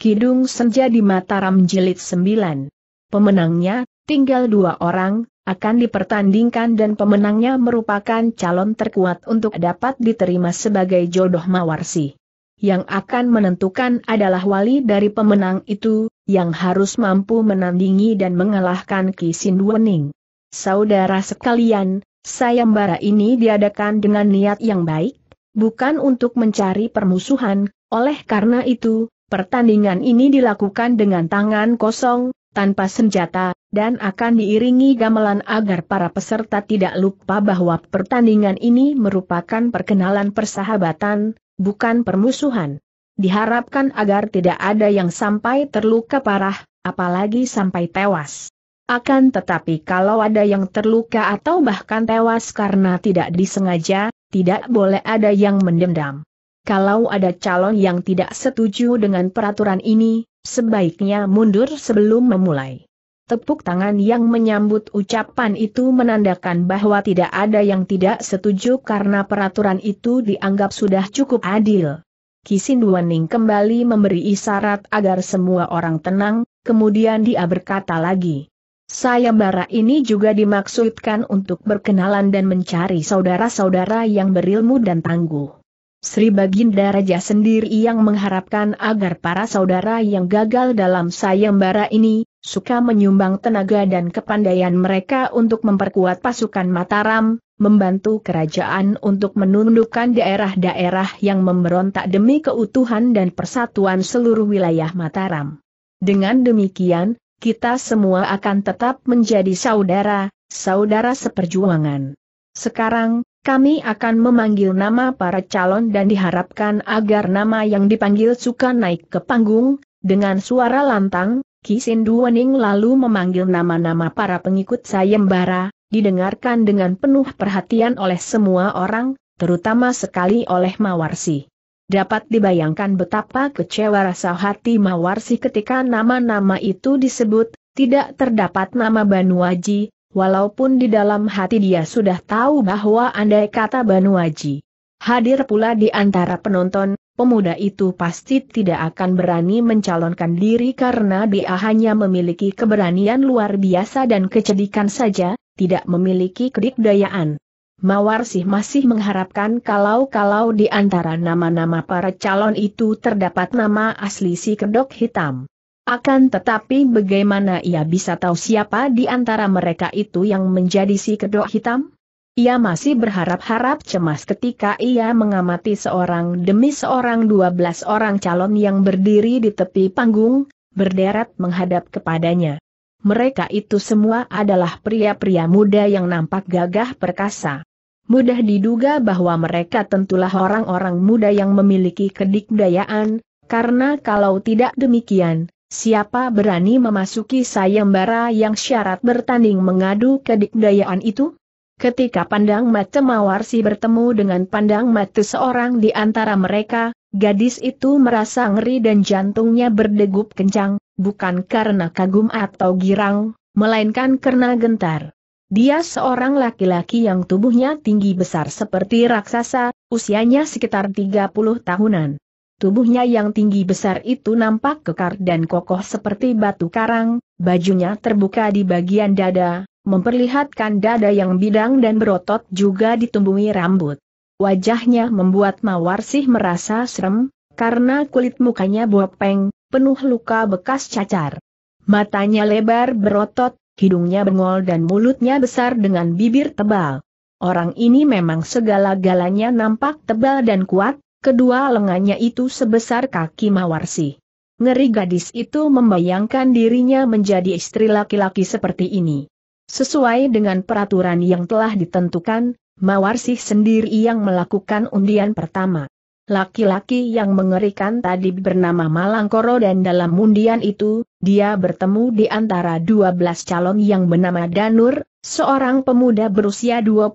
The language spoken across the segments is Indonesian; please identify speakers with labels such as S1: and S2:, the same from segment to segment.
S1: Kidung Senja di Mataram Jilid 9. Pemenangnya, tinggal dua orang, akan dipertandingkan dan pemenangnya merupakan calon terkuat untuk dapat diterima sebagai jodoh Mawarsi. Yang akan menentukan adalah wali dari pemenang itu, yang harus mampu menandingi dan mengalahkan Ki Sinduening. Saudara sekalian, sayembara ini diadakan dengan niat yang baik, bukan untuk mencari permusuhan, oleh karena itu, Pertandingan ini dilakukan dengan tangan kosong, tanpa senjata, dan akan diiringi gamelan agar para peserta tidak lupa bahwa pertandingan ini merupakan perkenalan persahabatan, bukan permusuhan. Diharapkan agar tidak ada yang sampai terluka parah, apalagi sampai tewas. Akan tetapi kalau ada yang terluka atau bahkan tewas karena tidak disengaja, tidak boleh ada yang mendendam. Kalau ada calon yang tidak setuju dengan peraturan ini, sebaiknya mundur sebelum memulai. Tepuk tangan yang menyambut ucapan itu menandakan bahwa tidak ada yang tidak setuju karena peraturan itu dianggap sudah cukup adil. Kisinduaning kembali memberi isyarat agar semua orang tenang, kemudian dia berkata lagi. Saya bara ini juga dimaksudkan untuk berkenalan dan mencari saudara-saudara yang berilmu dan tangguh. Sri Baginda Raja sendiri yang mengharapkan agar para saudara yang gagal dalam sayembara ini, suka menyumbang tenaga dan kepandaian mereka untuk memperkuat pasukan Mataram, membantu kerajaan untuk menundukkan daerah-daerah yang memberontak demi keutuhan dan persatuan seluruh wilayah Mataram. Dengan demikian, kita semua akan tetap menjadi saudara, saudara seperjuangan. Sekarang, kami akan memanggil nama para calon dan diharapkan agar nama yang dipanggil suka naik ke panggung, dengan suara lantang, Kisin Duwening lalu memanggil nama-nama para pengikut sayembara, didengarkan dengan penuh perhatian oleh semua orang, terutama sekali oleh Mawarsi. Dapat dibayangkan betapa kecewa rasa hati Mawarsi ketika nama-nama itu disebut, tidak terdapat nama Banu Aji, walaupun di dalam hati dia sudah tahu bahwa andai kata Banu Haji hadir pula di antara penonton, pemuda itu pasti tidak akan berani mencalonkan diri karena dia hanya memiliki keberanian luar biasa dan kecedikan saja, tidak memiliki kedikdayaan. Mawarsih masih mengharapkan kalau-kalau di antara nama-nama para calon itu terdapat nama asli si kedok hitam. Akan tetapi bagaimana ia bisa tahu siapa di antara mereka itu yang menjadi si kedok hitam? Ia masih berharap-harap cemas ketika ia mengamati seorang demi seorang dua belas orang calon yang berdiri di tepi panggung, berderet menghadap kepadanya. Mereka itu semua adalah pria-pria muda yang nampak gagah perkasa. Mudah diduga bahwa mereka tentulah orang-orang muda yang memiliki kedikdayaan, karena kalau tidak demikian, Siapa berani memasuki sayembara yang syarat bertanding mengadu kedikdayaan itu? Ketika pandang mata Mawarsi bertemu dengan pandang mata seorang di antara mereka, gadis itu merasa ngeri dan jantungnya berdegup kencang, bukan karena kagum atau girang, melainkan karena gentar. Dia seorang laki-laki yang tubuhnya tinggi besar seperti raksasa, usianya sekitar 30 tahunan. Tubuhnya yang tinggi besar itu nampak kekar dan kokoh seperti batu karang, bajunya terbuka di bagian dada, memperlihatkan dada yang bidang dan berotot juga ditumbuhi rambut. Wajahnya membuat Mawarsih merasa serem, karena kulit mukanya bopeng, penuh luka bekas cacar. Matanya lebar berotot, hidungnya bengol dan mulutnya besar dengan bibir tebal. Orang ini memang segala-galanya nampak tebal dan kuat, Kedua lengannya itu sebesar kaki Mawarsi. Ngeri gadis itu membayangkan dirinya menjadi istri laki-laki seperti ini. Sesuai dengan peraturan yang telah ditentukan, Mawarsi sendiri yang melakukan undian pertama. Laki-laki yang mengerikan tadi bernama Malangkoro dan dalam undian itu, dia bertemu di antara 12 calon yang bernama Danur, seorang pemuda berusia 25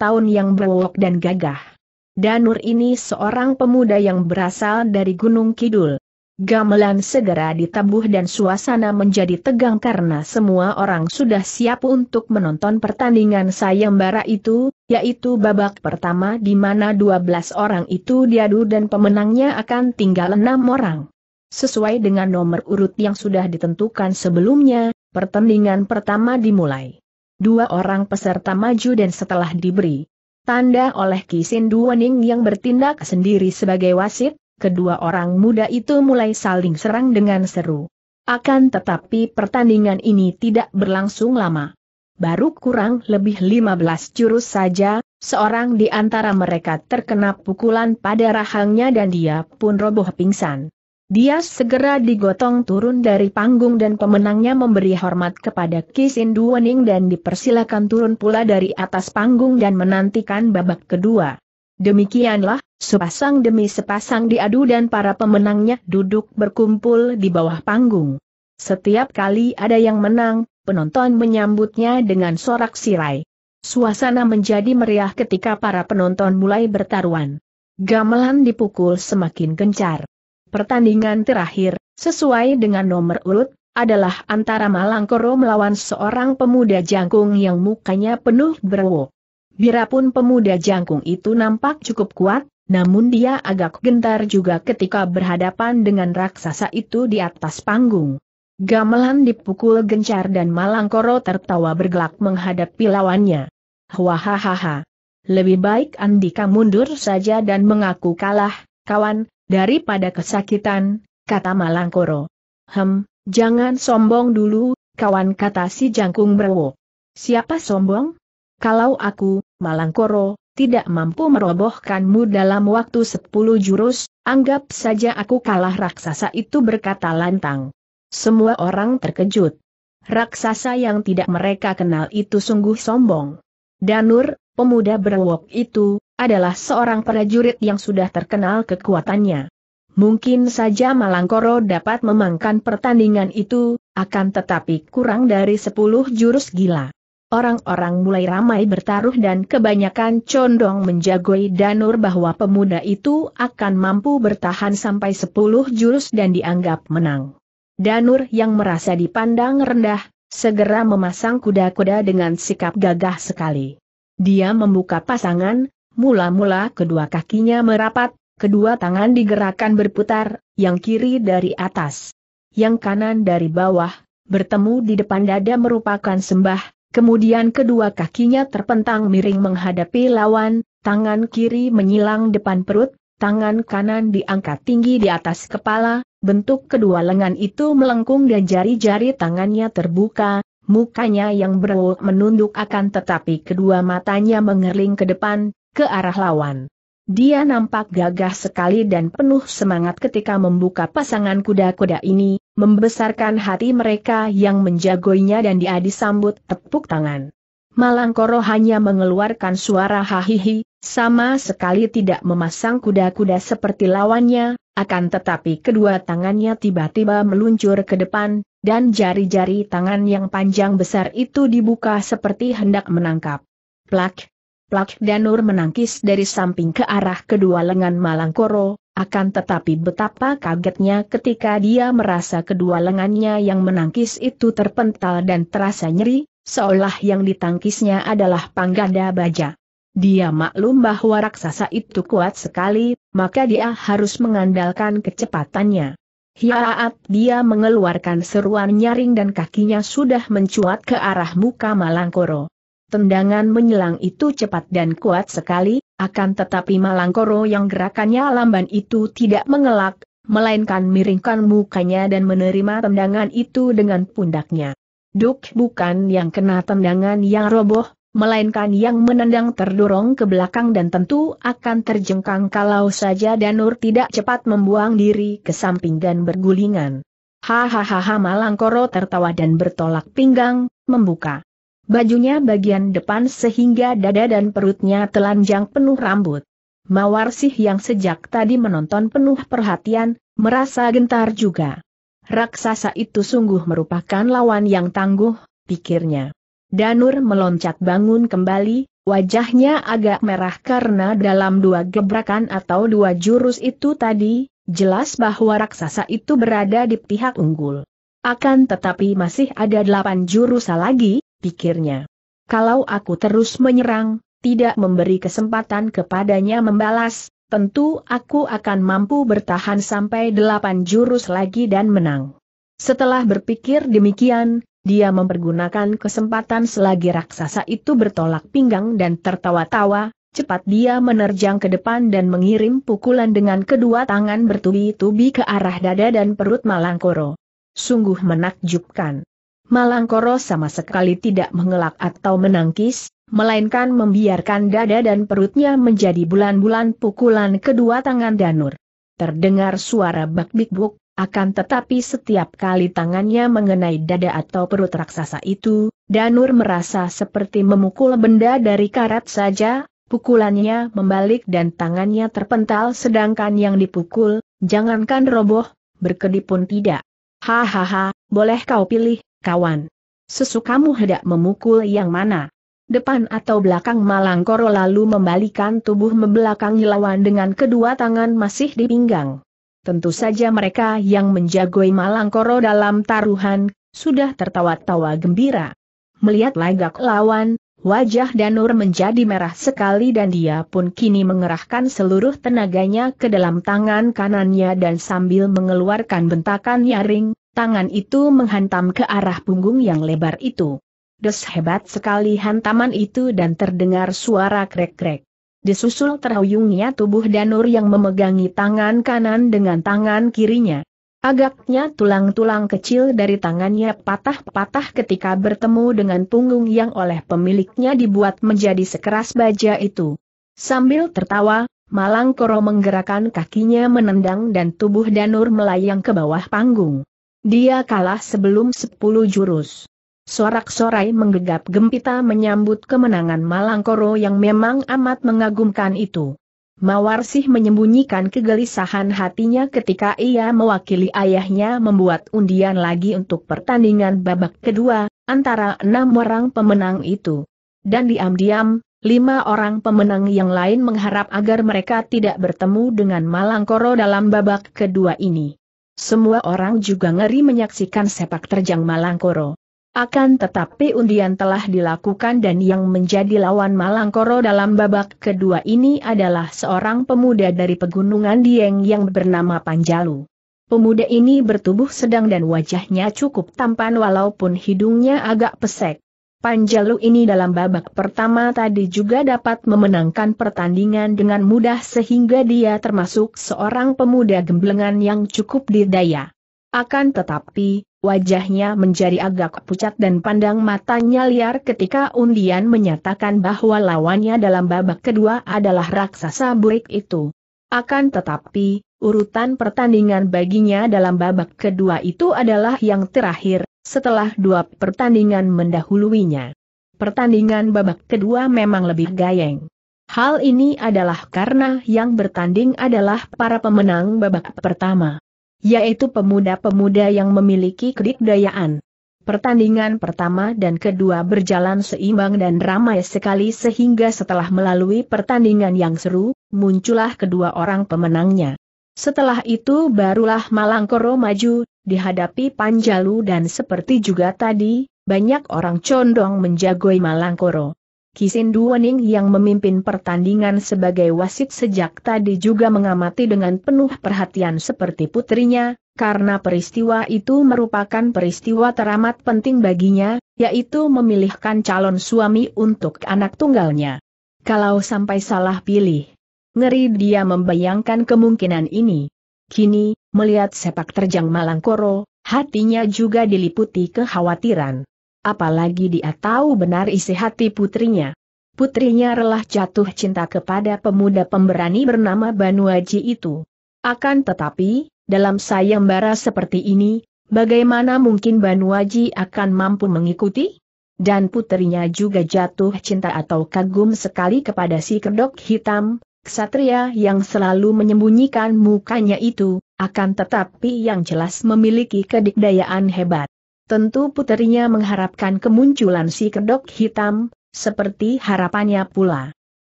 S1: tahun yang berwok dan gagah. Danur ini seorang pemuda yang berasal dari Gunung Kidul. Gamelan segera ditabuh dan suasana menjadi tegang karena semua orang sudah siap untuk menonton pertandingan sayembara itu, yaitu babak pertama di mana 12 orang itu diadu dan pemenangnya akan tinggal enam orang. Sesuai dengan nomor urut yang sudah ditentukan sebelumnya, pertandingan pertama dimulai. Dua orang peserta maju dan setelah diberi tanda oleh Kisin Duwening yang bertindak sendiri sebagai wasit, kedua orang muda itu mulai saling serang dengan seru. Akan tetapi pertandingan ini tidak berlangsung lama. Baru kurang lebih 15 jurus saja, seorang di antara mereka terkena pukulan pada rahangnya dan dia pun roboh pingsan. Dia segera digotong turun dari panggung dan pemenangnya memberi hormat kepada Kisin Duwening dan dipersilakan turun pula dari atas panggung dan menantikan babak kedua. Demikianlah, sepasang demi sepasang diadu dan para pemenangnya duduk berkumpul di bawah panggung. Setiap kali ada yang menang, penonton menyambutnya dengan sorak sirai. Suasana menjadi meriah ketika para penonton mulai bertaruhan. Gamelan dipukul semakin gencar. Pertandingan terakhir, sesuai dengan nomor urut, adalah antara Malangkoro melawan seorang pemuda jangkung yang mukanya penuh berwok. Birapun pemuda jangkung itu nampak cukup kuat, namun dia agak gentar juga ketika berhadapan dengan raksasa itu di atas panggung. Gamelan dipukul gencar dan Malangkoro tertawa bergelak menghadapi lawannya. Hahaha. Lebih baik Andika mundur saja dan mengaku kalah, kawan, daripada kesakitan, kata Malangkoro. Hem, jangan sombong dulu, kawan kata si jangkung berwo. Siapa sombong? Kalau aku, Malangkoro, tidak mampu merobohkanmu dalam waktu sepuluh jurus, anggap saja aku kalah raksasa itu berkata lantang. Semua orang terkejut. Raksasa yang tidak mereka kenal itu sungguh sombong. Danur, pemuda berwok itu, adalah seorang prajurit yang sudah terkenal kekuatannya. Mungkin saja Malangkoro dapat memangkan pertandingan itu, akan tetapi kurang dari sepuluh jurus gila orang-orang mulai ramai bertaruh dan kebanyakan condong menjagoi Danur bahwa pemuda itu akan mampu bertahan sampai sepuluh jurus dan dianggap menang. Danur yang merasa dipandang rendah, segera memasang kuda-kuda dengan sikap gagah sekali. Dia membuka pasangan, mula-mula kedua kakinya merapat, kedua tangan digerakkan berputar, yang kiri dari atas, yang kanan dari bawah, bertemu di depan dada merupakan sembah, Kemudian kedua kakinya terpentang miring menghadapi lawan, tangan kiri menyilang depan perut, tangan kanan diangkat tinggi di atas kepala, bentuk kedua lengan itu melengkung dan jari-jari tangannya terbuka, mukanya yang berwuk menunduk akan tetapi kedua matanya mengerling ke depan, ke arah lawan. Dia nampak gagah sekali dan penuh semangat ketika membuka pasangan kuda-kuda ini, membesarkan hati mereka yang menjagoinya dan dia disambut tepuk tangan. Malangkoro hanya mengeluarkan suara hahihi, sama sekali tidak memasang kuda-kuda seperti lawannya, akan tetapi kedua tangannya tiba-tiba meluncur ke depan, dan jari-jari tangan yang panjang besar itu dibuka seperti hendak menangkap. Plak, Plak Danur menangkis dari samping ke arah kedua lengan Malangkoro, akan tetapi betapa kagetnya ketika dia merasa kedua lengannya yang menangkis itu terpental dan terasa nyeri, seolah yang ditangkisnya adalah pangganda baja. Dia maklum bahwa raksasa itu kuat sekali, maka dia harus mengandalkan kecepatannya. Hiaat dia mengeluarkan seruan nyaring dan kakinya sudah mencuat ke arah muka Malangkoro. Tendangan menyelang itu cepat dan kuat sekali, akan tetapi Malangkoro yang gerakannya lamban itu tidak mengelak, melainkan miringkan mukanya dan menerima tendangan itu dengan pundaknya. Duk bukan yang kena tendangan yang roboh, melainkan yang menendang terdorong ke belakang dan tentu akan terjengkang kalau saja Danur tidak cepat membuang diri ke samping dan bergulingan. Hahaha Malangkoro tertawa dan bertolak pinggang, membuka Bajunya bagian depan sehingga dada dan perutnya telanjang penuh rambut. Mawarsih yang sejak tadi menonton penuh perhatian, merasa gentar juga. Raksasa itu sungguh merupakan lawan yang tangguh, pikirnya. Danur meloncat bangun kembali, wajahnya agak merah karena dalam dua gebrakan atau dua jurus itu tadi, jelas bahwa raksasa itu berada di pihak unggul. Akan tetapi masih ada delapan jurus lagi, pikirnya. Kalau aku terus menyerang, tidak memberi kesempatan kepadanya membalas, tentu aku akan mampu bertahan sampai delapan jurus lagi dan menang. Setelah berpikir demikian, dia mempergunakan kesempatan selagi raksasa itu bertolak pinggang dan tertawa-tawa, cepat dia menerjang ke depan dan mengirim pukulan dengan kedua tangan bertubi-tubi ke arah dada dan perut Malangkoro. Sungguh menakjubkan. Malangkoro sama sekali tidak mengelak atau menangkis, melainkan membiarkan dada dan perutnya menjadi bulan-bulan pukulan kedua tangan Danur. Terdengar suara bak-bik-buk, akan tetapi setiap kali tangannya mengenai dada atau perut raksasa itu, Danur merasa seperti memukul benda dari karat saja, pukulannya membalik dan tangannya terpental sedangkan yang dipukul, jangankan roboh, berkedip pun tidak. Hahaha, boleh kau pilih, kawan. Sesukamu hendak memukul yang mana? depan atau belakang Malangkoro lalu membalikan tubuh membelakangi lawan dengan kedua tangan masih di pinggang. Tentu saja mereka yang menjagoi Malangkoro dalam taruhan, sudah tertawa-tawa gembira. Melihat lagak lawan, wajah Danur menjadi merah sekali dan dia pun kini mengerahkan seluruh tenaganya ke dalam tangan kanannya dan sambil mengeluarkan bentakan nyaring, tangan itu menghantam ke arah punggung yang lebar itu. Des hebat sekali hantaman itu dan terdengar suara krek-krek. Disusul terhuyungnya tubuh Danur yang memegangi tangan kanan dengan tangan kirinya. Agaknya tulang-tulang kecil dari tangannya patah-patah ketika bertemu dengan punggung yang oleh pemiliknya dibuat menjadi sekeras baja itu. Sambil tertawa, Malangkoro menggerakkan kakinya menendang dan tubuh Danur melayang ke bawah panggung. Dia kalah sebelum sepuluh jurus. Sorak-sorai menggegap gempita menyambut kemenangan Malangkoro yang memang amat mengagumkan itu. Mawarsih menyembunyikan kegelisahan hatinya ketika ia mewakili ayahnya membuat undian lagi untuk pertandingan babak kedua, antara enam orang pemenang itu. Dan diam-diam, lima orang pemenang yang lain mengharap agar mereka tidak bertemu dengan Malangkoro dalam babak kedua ini. Semua orang juga ngeri menyaksikan sepak terjang Malangkoro. Akan tetapi undian telah dilakukan dan yang menjadi lawan Malangkoro dalam babak kedua ini adalah seorang pemuda dari pegunungan Dieng yang bernama Panjalu. Pemuda ini bertubuh sedang dan wajahnya cukup tampan walaupun hidungnya agak pesek. Panjalu ini dalam babak pertama tadi juga dapat memenangkan pertandingan dengan mudah sehingga dia termasuk seorang pemuda gemblengan yang cukup didaya. Akan tetapi, wajahnya menjadi agak pucat dan pandang matanya liar ketika undian menyatakan bahwa lawannya dalam babak kedua adalah raksasa burik itu. Akan tetapi, urutan pertandingan baginya dalam babak kedua itu adalah yang terakhir, setelah dua pertandingan mendahuluinya. Pertandingan babak kedua memang lebih gayeng. Hal ini adalah karena yang bertanding adalah para pemenang babak pertama yaitu pemuda-pemuda yang memiliki kedikdayaan. Pertandingan pertama dan kedua berjalan seimbang dan ramai sekali sehingga setelah melalui pertandingan yang seru, muncullah kedua orang pemenangnya. Setelah itu barulah Malangkoro maju, dihadapi Panjalu dan seperti juga tadi, banyak orang condong menjagoi Malangkoro. Kisin Duoning yang memimpin pertandingan sebagai wasit sejak tadi juga mengamati dengan penuh perhatian seperti putrinya, karena peristiwa itu merupakan peristiwa teramat penting baginya, yaitu memilihkan calon suami untuk anak tunggalnya. Kalau sampai salah pilih, ngeri dia membayangkan kemungkinan ini. Kini, melihat sepak terjang Malangkoro, hatinya juga diliputi kekhawatiran apalagi dia tahu benar isi hati putrinya. Putrinya relah jatuh cinta kepada pemuda pemberani bernama Banuaji itu. Akan tetapi, dalam sayembara seperti ini, bagaimana mungkin Banuaji akan mampu mengikuti? Dan putrinya juga jatuh cinta atau kagum sekali kepada si kedok hitam, ksatria yang selalu menyembunyikan mukanya itu, akan tetapi yang jelas memiliki kedikdayaan hebat. Tentu puterinya mengharapkan kemunculan si kedok hitam, seperti harapannya pula.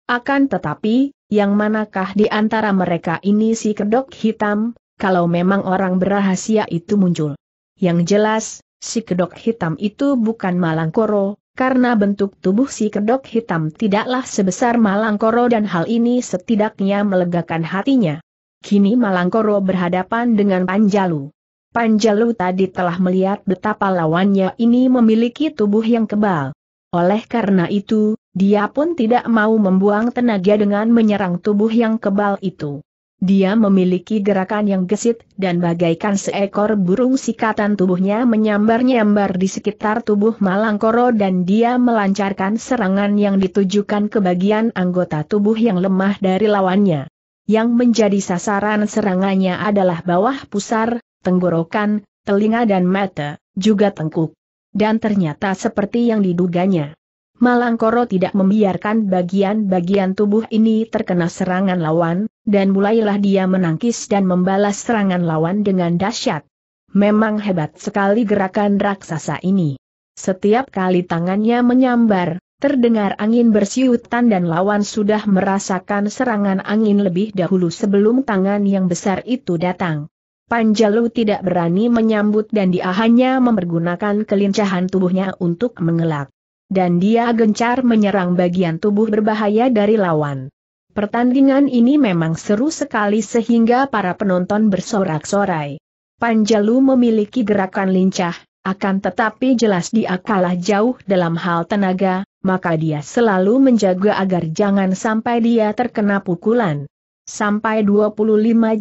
S1: Akan tetapi, yang manakah di antara mereka ini si kedok hitam, kalau memang orang berahasia itu muncul? Yang jelas, si kedok hitam itu bukan Malangkoro, Karena bentuk tubuh si kedok hitam tidaklah sebesar Malangkoro dan hal ini setidaknya melegakan hatinya. Kini Malangkoro berhadapan dengan Panjalu. Panjalu tadi telah melihat betapa lawannya ini memiliki tubuh yang kebal. Oleh karena itu, dia pun tidak mau membuang tenaga dengan menyerang tubuh yang kebal itu. Dia memiliki gerakan yang gesit dan bagaikan seekor burung sikatan tubuhnya menyambar-nyambar di sekitar tubuh Malangkoro dan dia melancarkan serangan yang ditujukan ke bagian anggota tubuh yang lemah dari lawannya. Yang menjadi sasaran serangannya adalah bawah pusar, tenggorokan, telinga dan mata, juga tengkuk. Dan ternyata seperti yang diduganya. Malangkoro tidak membiarkan bagian-bagian tubuh ini terkena serangan lawan, dan mulailah dia menangkis dan membalas serangan lawan dengan dahsyat. Memang hebat sekali gerakan raksasa ini. Setiap kali tangannya menyambar, terdengar angin bersiutan dan lawan sudah merasakan serangan angin lebih dahulu sebelum tangan yang besar itu datang. Panjalu tidak berani menyambut dan dia hanya mempergunakan kelincahan tubuhnya untuk mengelak. Dan dia gencar menyerang bagian tubuh berbahaya dari lawan. Pertandingan ini memang seru sekali sehingga para penonton bersorak-sorai. Panjalu memiliki gerakan lincah, akan tetapi jelas dia kalah jauh dalam hal tenaga, maka dia selalu menjaga agar jangan sampai dia terkena pukulan. Sampai 25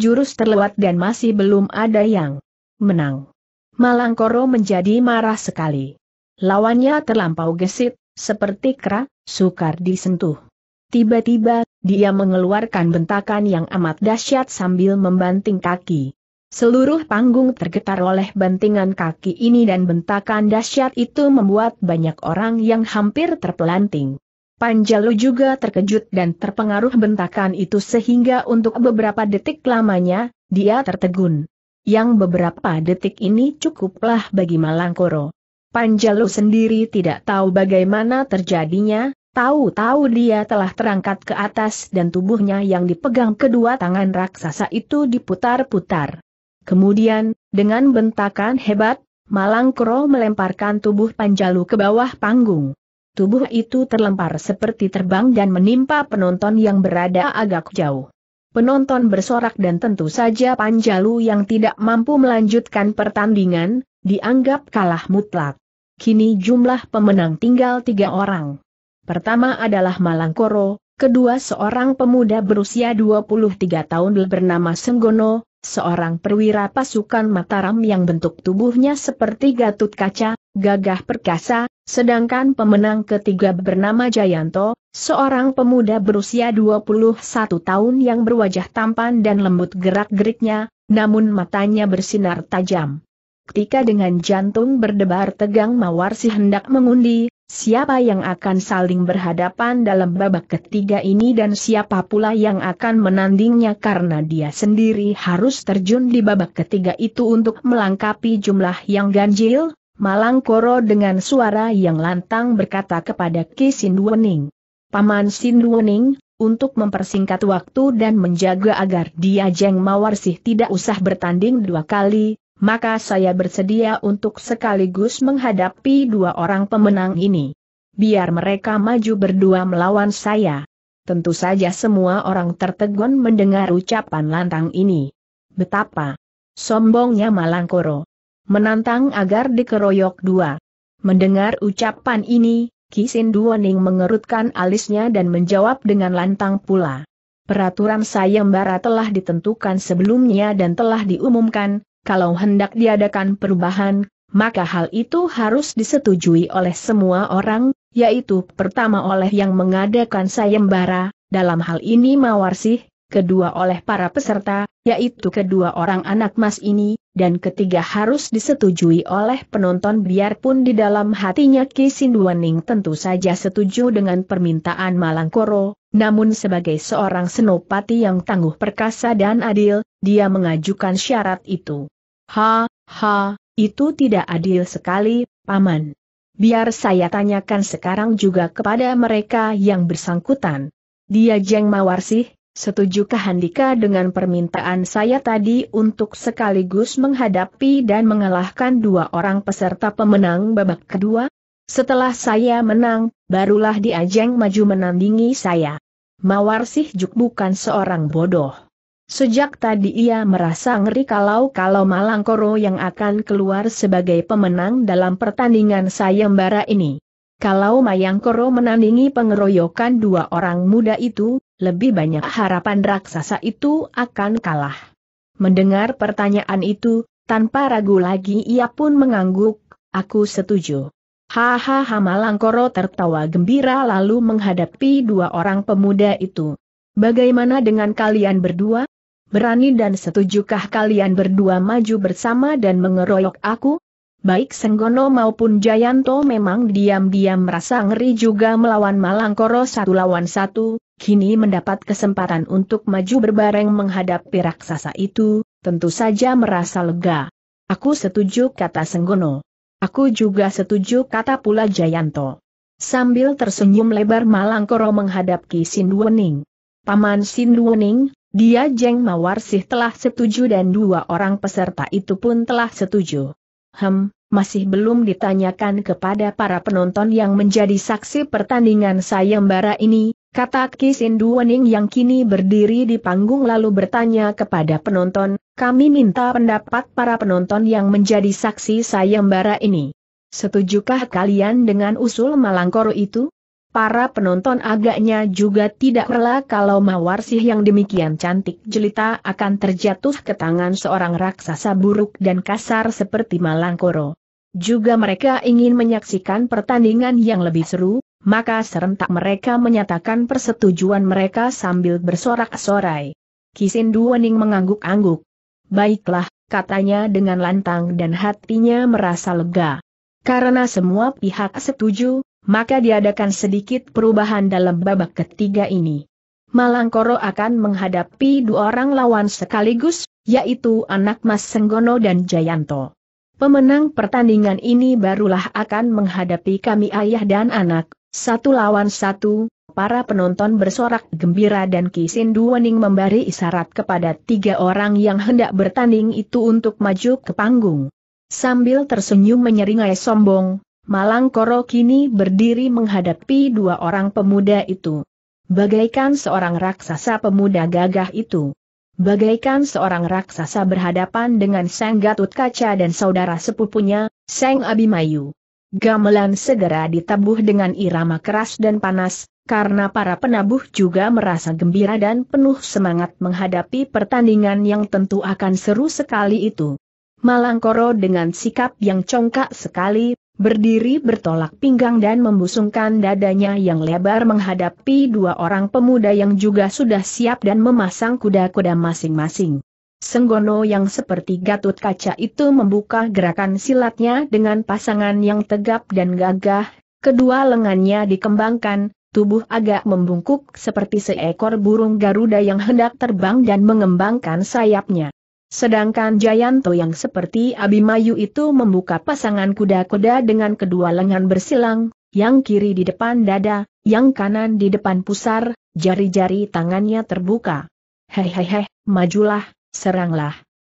S1: jurus terlewat dan masih belum ada yang menang. Malangkoro menjadi marah sekali. Lawannya terlampau gesit, seperti kera, sukar disentuh. Tiba-tiba, dia mengeluarkan bentakan yang amat dahsyat sambil membanting kaki. Seluruh panggung tergetar oleh bantingan kaki ini dan bentakan dahsyat itu membuat banyak orang yang hampir terpelanting. Panjalu juga terkejut dan terpengaruh bentakan itu sehingga untuk beberapa detik lamanya, dia tertegun. Yang beberapa detik ini cukuplah bagi Malangkoro. Panjalu sendiri tidak tahu bagaimana terjadinya, tahu-tahu dia telah terangkat ke atas dan tubuhnya yang dipegang kedua tangan raksasa itu diputar-putar. Kemudian, dengan bentakan hebat, Malangkoro melemparkan tubuh Panjalu ke bawah panggung tubuh itu terlempar seperti terbang dan menimpa penonton yang berada agak jauh. Penonton bersorak dan tentu saja Panjalu yang tidak mampu melanjutkan pertandingan, dianggap kalah mutlak. Kini jumlah pemenang tinggal tiga orang. Pertama adalah Malangkoro, kedua seorang pemuda berusia 23 tahun bernama Senggono, seorang perwira pasukan Mataram yang bentuk tubuhnya seperti gatut kaca, gagah perkasa, sedangkan pemenang ketiga bernama Jayanto, seorang pemuda berusia 21 tahun yang berwajah tampan dan lembut gerak-geriknya, namun matanya bersinar tajam. Ketika dengan jantung berdebar tegang Mawarsi hendak mengundi, siapa yang akan saling berhadapan dalam babak ketiga ini dan siapa pula yang akan menandingnya karena dia sendiri harus terjun di babak ketiga itu untuk melengkapi jumlah yang ganjil, Malangkoro dengan suara yang lantang berkata kepada Ki Sinduwening. Paman Sinduwening, untuk mempersingkat waktu dan menjaga agar dia Jeng Mawarsih tidak usah bertanding dua kali, maka saya bersedia untuk sekaligus menghadapi dua orang pemenang ini. Biar mereka maju berdua melawan saya. Tentu saja semua orang tertegun mendengar ucapan lantang ini. Betapa sombongnya Malangkoro. Menantang agar dikeroyok dua. Mendengar ucapan ini, Kisin Duoning mengerutkan alisnya dan menjawab dengan lantang pula. Peraturan sayembara telah ditentukan sebelumnya dan telah diumumkan, kalau hendak diadakan perubahan, maka hal itu harus disetujui oleh semua orang, yaitu pertama oleh yang mengadakan sayembara, dalam hal ini Mawarsih, kedua oleh para peserta, yaitu kedua orang anak mas ini, dan ketiga harus disetujui oleh penonton biarpun di dalam hatinya Ki Sinduaning tentu saja setuju dengan permintaan Malangkoro, namun sebagai seorang senopati yang tangguh perkasa dan adil, dia mengajukan syarat itu. Ha, ha, itu tidak adil sekali, Paman. Biar saya tanyakan sekarang juga kepada mereka yang bersangkutan. Dia Jeng Mawarsih, setujukah Handika dengan permintaan saya tadi untuk sekaligus menghadapi dan mengalahkan dua orang peserta pemenang babak kedua? Setelah saya menang, barulah diajeng maju menandingi saya. Mawarsih Juk bukan seorang bodoh. Sejak tadi ia merasa ngeri kalau-kalau Malangkoro yang akan keluar sebagai pemenang dalam pertandingan sayembara ini. Kalau Mayangkoro menandingi pengeroyokan dua orang muda itu, lebih banyak harapan raksasa itu akan kalah. Mendengar pertanyaan itu, tanpa ragu lagi ia pun mengangguk, aku setuju. Hahaha Malangkoro tertawa gembira lalu menghadapi dua orang pemuda itu. Bagaimana dengan kalian berdua? Berani dan setujukah kalian berdua maju bersama dan mengeroyok aku? Baik Senggono maupun Jayanto memang diam-diam merasa ngeri juga melawan Malangkoro satu lawan satu, kini mendapat kesempatan untuk maju berbareng menghadapi raksasa itu, tentu saja merasa lega. Aku setuju kata Senggono. Aku juga setuju kata pula Jayanto. Sambil tersenyum lebar Malangkoro menghadap Ki. Paman Sinduwening, dia Jeng Mawarsih telah setuju dan dua orang peserta itu pun telah setuju. Hem, masih belum ditanyakan kepada para penonton yang menjadi saksi pertandingan sayembara ini, kata Kisindu Wening yang kini berdiri di panggung lalu bertanya kepada penonton, kami minta pendapat para penonton yang menjadi saksi sayembara ini. Setujukah kalian dengan usul Malangkoro itu? Para penonton agaknya juga tidak rela kalau Mawarsih yang demikian cantik jelita akan terjatuh ke tangan seorang raksasa buruk dan kasar seperti Malangkoro. Juga mereka ingin menyaksikan pertandingan yang lebih seru, maka serentak mereka menyatakan persetujuan mereka sambil bersorak-sorai. Kisindu Wening mengangguk-angguk. Baiklah, katanya dengan lantang dan hatinya merasa lega. Karena semua pihak setuju, maka diadakan sedikit perubahan dalam babak ketiga ini. Malangkoro akan menghadapi dua orang lawan sekaligus, yaitu anak Mas Senggono dan Jayanto. Pemenang pertandingan ini barulah akan menghadapi kami ayah dan anak, satu lawan satu, para penonton bersorak gembira dan Kisin Duwening memberi isyarat kepada tiga orang yang hendak bertanding itu untuk maju ke panggung. Sambil tersenyum menyeringai sombong, Malang Koro kini berdiri menghadapi dua orang pemuda itu. Bagaikan seorang raksasa pemuda gagah itu. Bagaikan seorang raksasa berhadapan dengan Sang Gatut Kaca dan saudara sepupunya, Sang Abimayu. Gamelan segera ditabuh dengan irama keras dan panas, karena para penabuh juga merasa gembira dan penuh semangat menghadapi pertandingan yang tentu akan seru sekali itu. Malangkoro dengan sikap yang congkak sekali, berdiri bertolak pinggang dan membusungkan dadanya yang lebar menghadapi dua orang pemuda yang juga sudah siap dan memasang kuda-kuda masing-masing. Senggono yang seperti gatut kaca itu membuka gerakan silatnya dengan pasangan yang tegap dan gagah, kedua lengannya dikembangkan, tubuh agak membungkuk seperti seekor burung garuda yang hendak terbang dan mengembangkan sayapnya. Sedangkan Jayanto yang seperti Abimayu itu membuka pasangan kuda-kuda dengan kedua lengan bersilang, yang kiri di depan dada, yang kanan di depan pusar, jari-jari tangannya terbuka. Hehehe, majulah, seranglah.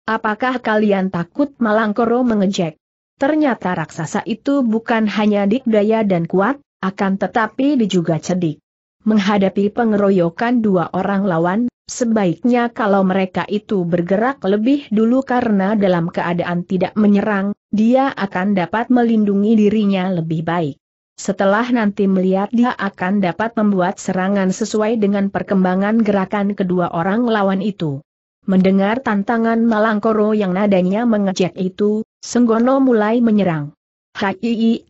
S1: Apakah kalian takut Malangkoro mengejek? Ternyata raksasa itu bukan hanya dikdaya dan kuat, akan tetapi juga cerdik. Menghadapi pengeroyokan dua orang lawan, Sebaiknya kalau mereka itu bergerak lebih dulu karena dalam keadaan tidak menyerang, dia akan dapat melindungi dirinya lebih baik. Setelah nanti melihat dia akan dapat membuat serangan sesuai dengan perkembangan gerakan kedua orang lawan itu. Mendengar tantangan Malangkoro yang nadanya mengejek itu, Senggono mulai menyerang. Hai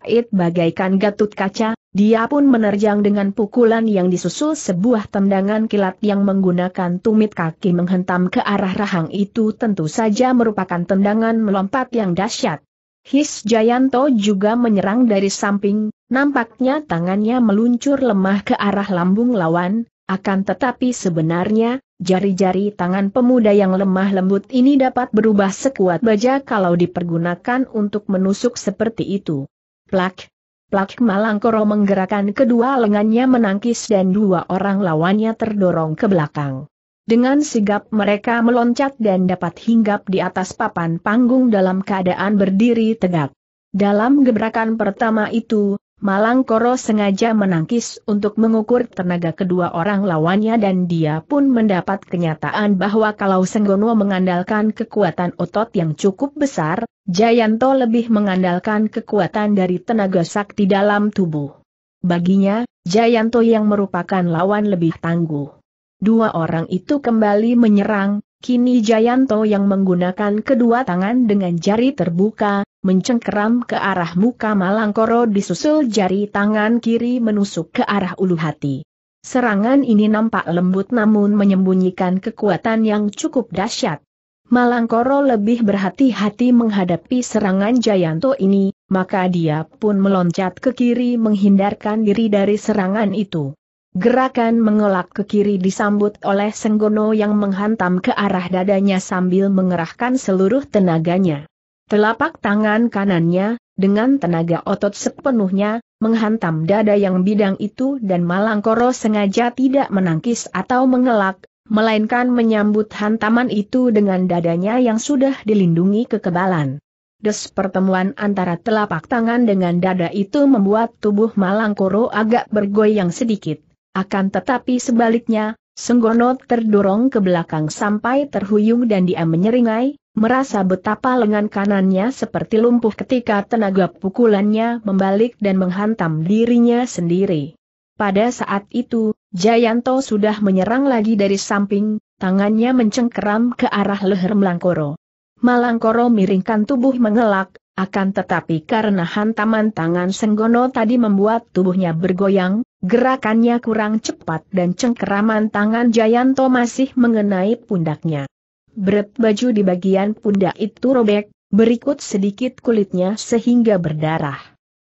S1: it bagaikan gatut kaca, dia pun menerjang dengan pukulan yang disusul sebuah tendangan kilat yang menggunakan tumit kaki menghentam ke arah rahang itu tentu saja merupakan tendangan melompat yang dahsyat. His Jayanto juga menyerang dari samping, nampaknya tangannya meluncur lemah ke arah lambung lawan, akan tetapi sebenarnya, jari-jari tangan pemuda yang lemah lembut ini dapat berubah sekuat baja kalau dipergunakan untuk menusuk seperti itu. Plak, Plak Malangkoro menggerakkan kedua lengannya menangkis dan dua orang lawannya terdorong ke belakang. Dengan sigap mereka meloncat dan dapat hinggap di atas papan panggung dalam keadaan berdiri tegak. Dalam gebrakan pertama itu, Malangkoro sengaja menangkis untuk mengukur tenaga kedua orang lawannya dan dia pun mendapat kenyataan bahwa kalau Senggono mengandalkan kekuatan otot yang cukup besar, Jayanto lebih mengandalkan kekuatan dari tenaga sakti dalam tubuh. Baginya, Jayanto yang merupakan lawan lebih tangguh. Dua orang itu kembali menyerang, kini Jayanto yang menggunakan kedua tangan dengan jari terbuka, mencengkeram ke arah muka Malangkoro disusul jari tangan kiri menusuk ke arah ulu hati. Serangan ini nampak lembut namun menyembunyikan kekuatan yang cukup dahsyat. Malangkoro lebih berhati-hati menghadapi serangan Jayanto ini, maka dia pun meloncat ke kiri menghindarkan diri dari serangan itu. Gerakan mengelak ke kiri disambut oleh Senggono yang menghantam ke arah dadanya sambil mengerahkan seluruh tenaganya. Telapak tangan kanannya, dengan tenaga otot sepenuhnya, menghantam dada yang bidang itu dan Malangkoro sengaja tidak menangkis atau mengelak, melainkan menyambut hantaman itu dengan dadanya yang sudah dilindungi kekebalan. Des pertemuan antara telapak tangan dengan dada itu membuat tubuh Malangkoro agak bergoyang sedikit. Akan tetapi sebaliknya, Senggono terdorong ke belakang sampai terhuyung dan dia menyeringai, merasa betapa lengan kanannya seperti lumpuh ketika tenaga pukulannya membalik dan menghantam dirinya sendiri. Pada saat itu, Jayanto sudah menyerang lagi dari samping, tangannya mencengkeram ke arah leher Malangkoro. Malangkoro miringkan tubuh mengelak, akan tetapi karena hantaman tangan Senggono tadi membuat tubuhnya bergoyang, gerakannya kurang cepat dan cengkeraman tangan Jayanto masih mengenai pundaknya. Berat baju di bagian pundak itu robek, berikut sedikit kulitnya sehingga berdarah.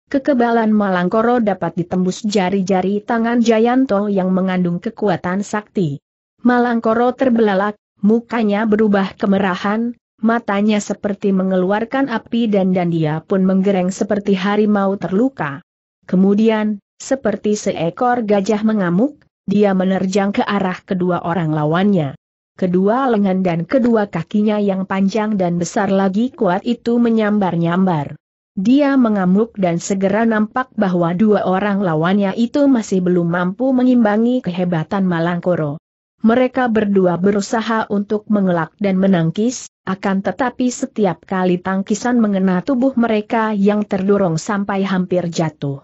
S1: Kekebalan Malangkoro dapat ditembus jari-jari tangan Jayanto yang mengandung kekuatan sakti. Malangkoro terbelalak, mukanya berubah kemerahan, matanya seperti mengeluarkan api dan dan dia pun menggereng seperti harimau terluka. Kemudian, seperti seekor gajah mengamuk, dia menerjang ke arah kedua orang lawannya. Kedua lengan dan kedua kakinya yang panjang dan besar lagi kuat itu menyambar-nyambar. Dia mengamuk dan segera nampak bahwa dua orang lawannya itu masih belum mampu mengimbangi kehebatan Malangkoro. Mereka berdua berusaha untuk mengelak dan menangkis, akan tetapi setiap kali tangkisan mengena tubuh mereka yang terdorong sampai hampir jatuh.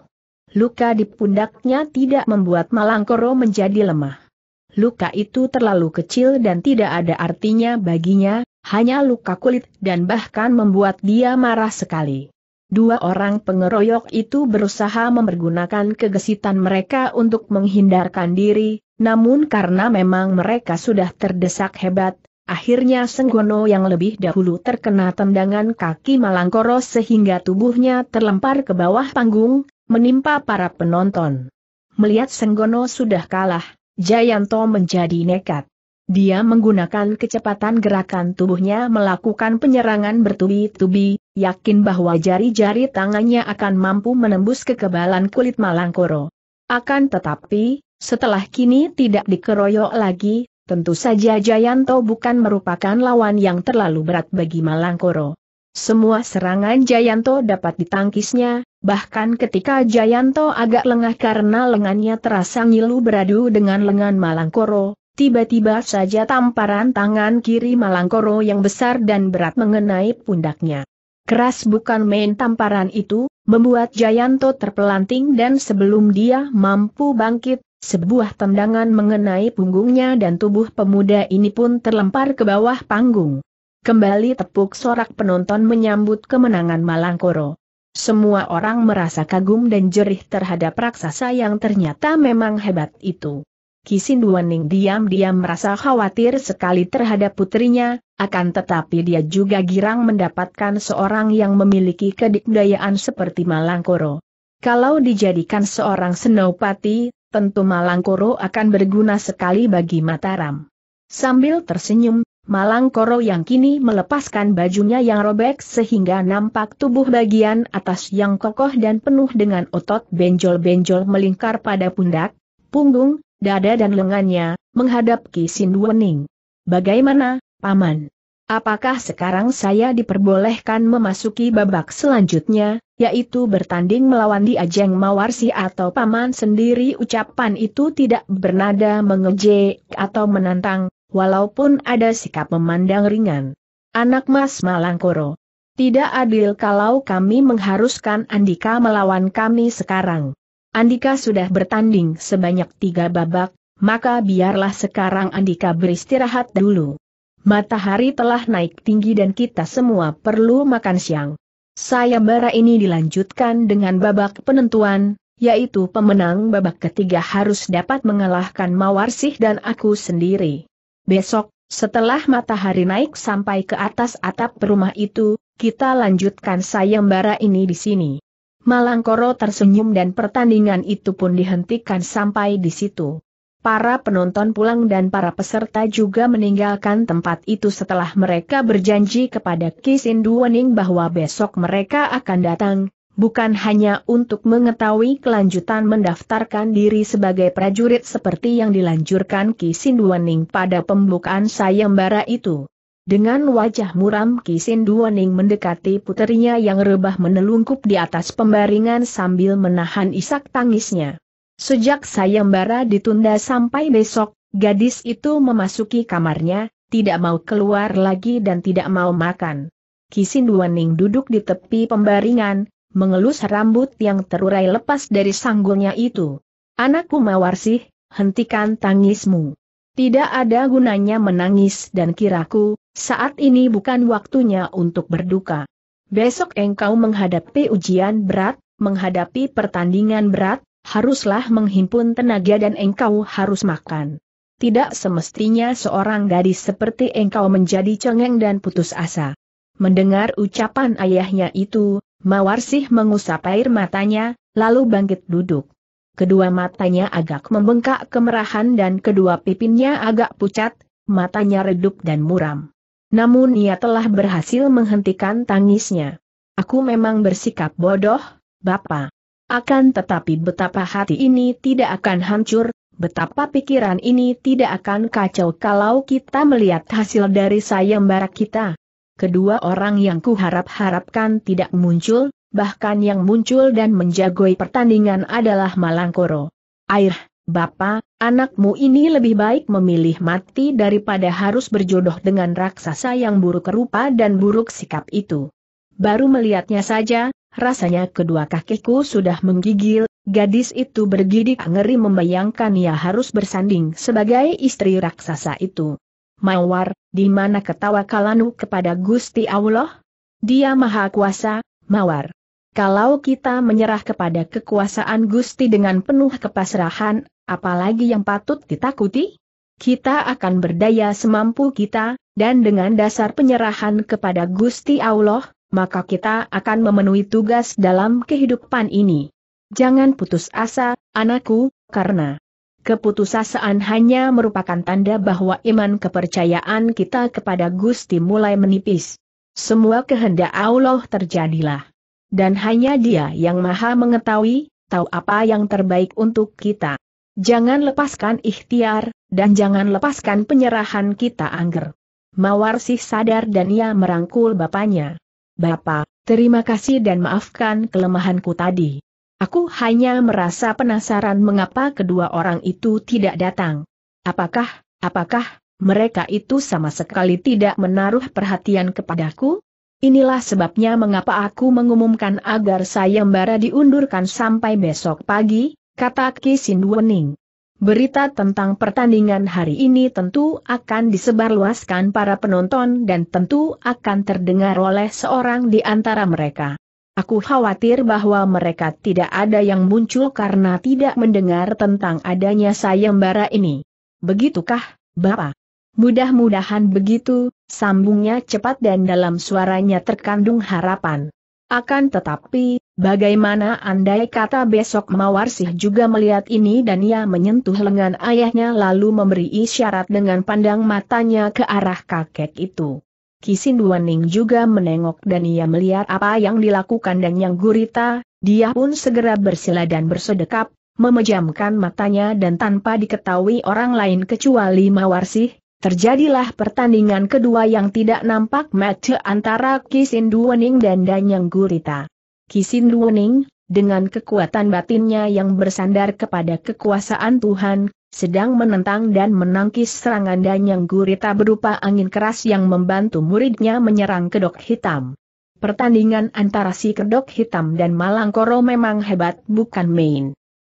S1: Luka di pundaknya tidak membuat Malangkoro menjadi lemah. Luka itu terlalu kecil dan tidak ada artinya baginya, hanya luka kulit dan bahkan membuat dia marah sekali. Dua orang pengeroyok itu berusaha mempergunakan kegesitan mereka untuk menghindarkan diri, namun karena memang mereka sudah terdesak hebat, akhirnya Senggono yang lebih dahulu terkena tendangan kaki Malangkoro sehingga tubuhnya terlempar ke bawah panggung, menimpa para penonton. Melihat Senggono sudah kalah, Jayanto menjadi nekat. Dia menggunakan kecepatan gerakan tubuhnya melakukan penyerangan bertubi-tubi, yakin bahwa jari-jari tangannya akan mampu menembus kekebalan kulit Malangkoro. Akan tetapi, setelah kini tidak dikeroyok lagi, tentu saja Jayanto bukan merupakan lawan yang terlalu berat bagi Malangkoro. Semua serangan Jayanto dapat ditangkisnya, bahkan ketika Jayanto agak lengah karena lengannya terasa ngilu beradu dengan lengan Malangkoro, tiba-tiba saja tamparan tangan kiri Malangkoro yang besar dan berat mengenai pundaknya. Keras bukan main tamparan itu, membuat Jayanto terpelanting dan sebelum dia mampu bangkit, sebuah tendangan mengenai punggungnya dan tubuh pemuda ini pun terlempar ke bawah panggung. Kembali tepuk sorak penonton menyambut kemenangan Malangkoro. Semua orang merasa kagum dan jerih terhadap raksasa yang ternyata memang hebat itu. Kisinduaning diam-diam merasa khawatir sekali terhadap putrinya, akan tetapi dia juga girang mendapatkan seorang yang memiliki kedikdayaan seperti Malangkoro. Kalau dijadikan seorang senopati, tentu Malangkoro akan berguna sekali bagi Mataram. Sambil tersenyum, Malangkoro yang kini melepaskan bajunya yang robek sehingga nampak tubuh bagian atas yang kokoh dan penuh dengan otot benjol-benjol melingkar pada pundak, punggung, dada dan lengannya, menghadap Ki Sinduening. Bagaimana, Paman? Apakah sekarang saya diperbolehkan memasuki babak selanjutnya, yaitu bertanding melawan di ajang Mawarsi atau Paman sendiri ucapan itu tidak bernada mengejek atau menantang, walaupun ada sikap memandang ringan. Anak Mas Malangkoro. Tidak adil kalau kami mengharuskan Andika melawan kami sekarang. Andika sudah bertanding sebanyak tiga babak, maka biarlah sekarang Andika beristirahat dulu. Matahari telah naik tinggi dan kita semua perlu makan siang. Sayembara ini dilanjutkan dengan babak penentuan, yaitu pemenang babak ketiga harus dapat mengalahkan Mawarsih dan aku sendiri. Besok, setelah matahari naik sampai ke atas atap rumah itu, kita lanjutkan sayembara ini di sini. Malangkoro tersenyum dan pertandingan itu pun dihentikan sampai di situ. Para penonton pulang dan para peserta juga meninggalkan tempat itu setelah mereka berjanji kepada Kisin Duwening bahwa besok mereka akan datang, bukan hanya untuk mengetahui kelanjutan mendaftarkan diri sebagai prajurit seperti yang dilanjurkan Kisin Duwening pada pembukaan sayembara itu. Dengan wajah muram Kisin Duwening mendekati puterinya yang rebah menelungkup di atas pembaringan sambil menahan isak tangisnya. Sejak sayembara ditunda sampai besok, gadis itu memasuki kamarnya, tidak mau keluar lagi dan tidak mau makan. Kisin Duaning duduk di tepi pembaringan, mengelus rambut yang terurai lepas dari sanggulnya itu. Anakku Mawarsih, hentikan tangismu. Tidak ada gunanya menangis dan kiraku, saat ini bukan waktunya untuk berduka. Besok engkau menghadapi ujian berat, menghadapi pertandingan berat, haruslah menghimpun tenaga dan engkau harus makan. Tidak semestinya seorang gadis seperti engkau menjadi cengeng dan putus asa. Mendengar ucapan ayahnya itu, Mawarsih mengusap air matanya, lalu bangkit duduk. Kedua matanya agak membengkak kemerahan dan kedua pipinya agak pucat, matanya redup dan muram. Namun ia telah berhasil menghentikan tangisnya. Aku memang bersikap bodoh, Bapak. Akan tetapi betapa hati ini tidak akan hancur, betapa pikiran ini tidak akan kacau kalau kita melihat hasil dari sayembara kita. Kedua orang yang kuharap-harapkan tidak muncul, bahkan yang muncul dan menjagoi pertandingan adalah Malangkoro. Air, Bapak, anakmu ini lebih baik memilih mati daripada harus berjodoh dengan raksasa yang buruk rupa dan buruk sikap itu. Baru melihatnya saja, rasanya kedua kakiku sudah menggigil, gadis itu bergidik ngeri membayangkan ia harus bersanding sebagai istri raksasa itu. Mawar, di mana ketawa kalanu kepada Gusti Allah? Dia maha kuasa, Mawar. Kalau kita menyerah kepada kekuasaan Gusti dengan penuh kepasrahan, apalagi yang patut ditakuti? Kita akan berdaya semampu kita, dan dengan dasar penyerahan kepada Gusti Allah, maka kita akan memenuhi tugas dalam kehidupan ini. Jangan putus asa, anakku, karena keputusasaan hanya merupakan tanda bahwa iman kepercayaan kita kepada Gusti mulai menipis. Semua kehendak Allah terjadilah. Dan hanya dia yang maha mengetahui, tahu apa yang terbaik untuk kita. Jangan lepaskan ikhtiar, dan jangan lepaskan penyerahan kita angger. Mawarsih sadar dan ia merangkul bapaknya. Bapak, terima kasih dan maafkan kelemahanku tadi. Aku hanya merasa penasaran mengapa kedua orang itu tidak datang. Apakah, apakah, mereka itu sama sekali tidak menaruh perhatian kepadaku? Inilah sebabnya mengapa aku mengumumkan agar sayembara diundurkan sampai besok pagi, kata Ki Sindwening. Berita tentang pertandingan hari ini tentu akan disebarluaskan para penonton dan tentu akan terdengar oleh seorang di antara mereka. Aku khawatir bahwa mereka tidak ada yang muncul karena tidak mendengar tentang adanya sayembara ini. Begitukah, Bapak? Mudah-mudahan begitu, sambungnya cepat dan dalam suaranya terkandung harapan. Akan tetapi, bagaimana andai kata besok Mawarsih juga melihat ini dan ia menyentuh lengan ayahnya lalu memberi isyarat dengan pandang matanya ke arah kakek itu. Kisin Duaning juga menengok dan ia melihat apa yang dilakukan dan yang gurita, dia pun segera bersila dan bersedekap, memejamkan matanya dan tanpa diketahui orang lain kecuali Mawarsih, terjadilah pertandingan kedua yang tidak nampak match antara Kisinduwening dan Danyang Gurita. Kisinduwening, dengan kekuatan batinnya yang bersandar kepada kekuasaan Tuhan, sedang menentang dan menangkis serangan Danyang Gurita berupa angin keras yang membantu muridnya menyerang kedok hitam. Pertandingan antara si kedok hitam dan Malangkoro memang hebat bukan main.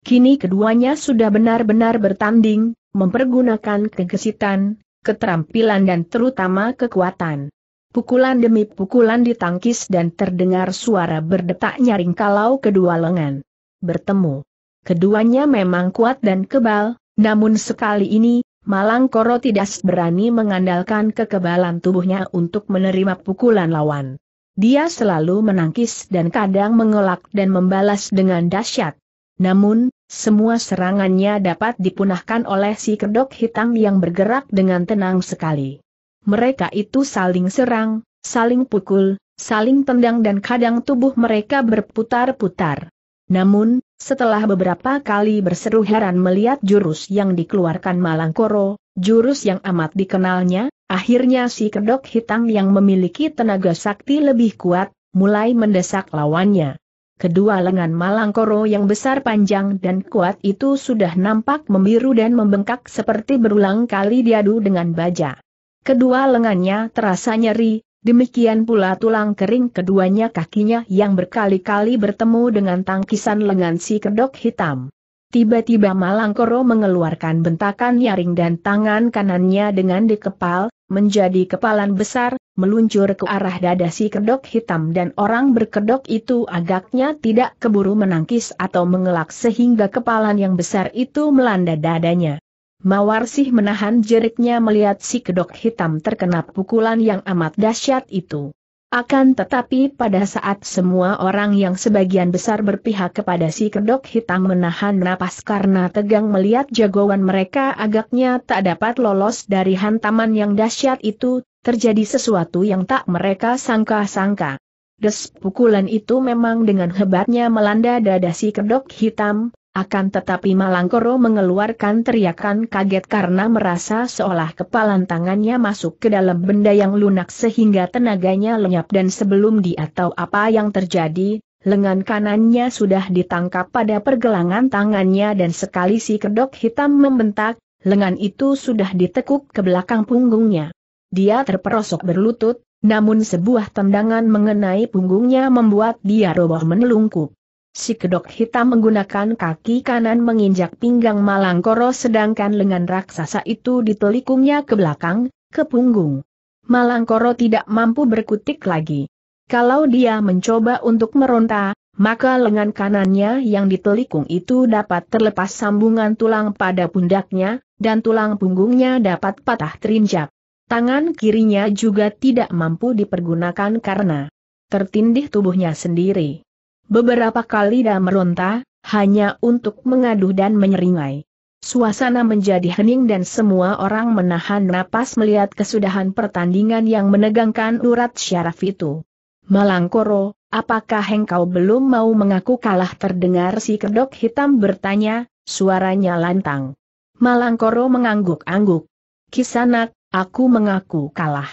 S1: Kini keduanya sudah benar-benar bertanding, mempergunakan kegesitan, keterampilan dan terutama kekuatan. Pukulan demi pukulan ditangkis dan terdengar suara berdetak nyaring kalau kedua lengan bertemu. Keduanya memang kuat dan kebal, namun sekali ini, Malang Koro tidak berani mengandalkan kekebalan tubuhnya untuk menerima pukulan lawan. Dia selalu menangkis dan kadang mengelak dan membalas dengan dahsyat. Namun, semua serangannya dapat dipunahkan oleh si kedok hitam yang bergerak dengan tenang sekali. Mereka itu saling serang, saling pukul, saling tendang dan kadang tubuh mereka berputar-putar. Namun, setelah beberapa kali berseru heran melihat jurus yang dikeluarkan Malangkoro, jurus yang amat dikenalnya, akhirnya si kedok hitam yang memiliki tenaga sakti lebih kuat, mulai mendesak lawannya. Kedua lengan Malangkoro yang besar panjang dan kuat itu sudah nampak membiru dan membengkak seperti berulang kali diadu dengan baja. Kedua lengannya terasa nyeri, demikian pula tulang kering keduanya kakinya yang berkali-kali bertemu dengan tangkisan lengan si kedok hitam. Tiba-tiba Malangkoro mengeluarkan bentakan nyaring dan tangan kanannya dengan dikepal, menjadi kepalan besar, meluncur ke arah dada si kedok hitam dan orang berkedok itu agaknya tidak keburu menangkis atau mengelak sehingga kepalan yang besar itu melanda dadanya. Mawarsih menahan jeriknya melihat si kedok hitam terkena pukulan yang amat dahsyat itu. Akan tetapi pada saat semua orang yang sebagian besar berpihak kepada si kedok hitam menahan napas karena tegang melihat jagoan mereka agaknya tak dapat lolos dari hantaman yang dahsyat itu, terjadi sesuatu yang tak mereka sangka-sangka. Des pukulan itu memang dengan hebatnya melanda dada si kedok hitam, akan tetapi Malangkoro mengeluarkan teriakan kaget karena merasa seolah kepalan tangannya masuk ke dalam benda yang lunak sehingga tenaganya lenyap dan sebelum dia tahu apa yang terjadi, lengan kanannya sudah ditangkap pada pergelangan tangannya dan sekali si kedok hitam membentak, lengan itu sudah ditekuk ke belakang punggungnya. Dia terperosok berlutut, namun sebuah tendangan mengenai punggungnya membuat dia roboh menelungkup. Si kedok hitam menggunakan kaki kanan menginjak pinggang Malangkoro sedangkan lengan raksasa itu ditelikungnya ke belakang, ke punggung. Malangkoro tidak mampu berkutik lagi. Kalau dia mencoba untuk meronta, maka lengan kanannya yang ditelikung itu dapat terlepas sambungan tulang pada pundaknya, dan tulang punggungnya dapat patah terinjak. Tangan kirinya juga tidak mampu dipergunakan karena tertindih tubuhnya sendiri. Beberapa kali dia meronta, hanya untuk mengaduh dan menyeringai. Suasana menjadi hening dan semua orang menahan napas melihat kesudahan pertandingan yang menegangkan urat syaraf itu. Malangkoro, apakah engkau belum mau mengaku kalah terdengar si kedok hitam bertanya, suaranya lantang. Malangkoro mengangguk-angguk. Kisanak, aku mengaku kalah.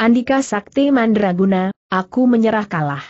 S1: Andika Sakti Mandraguna, aku menyerah kalah.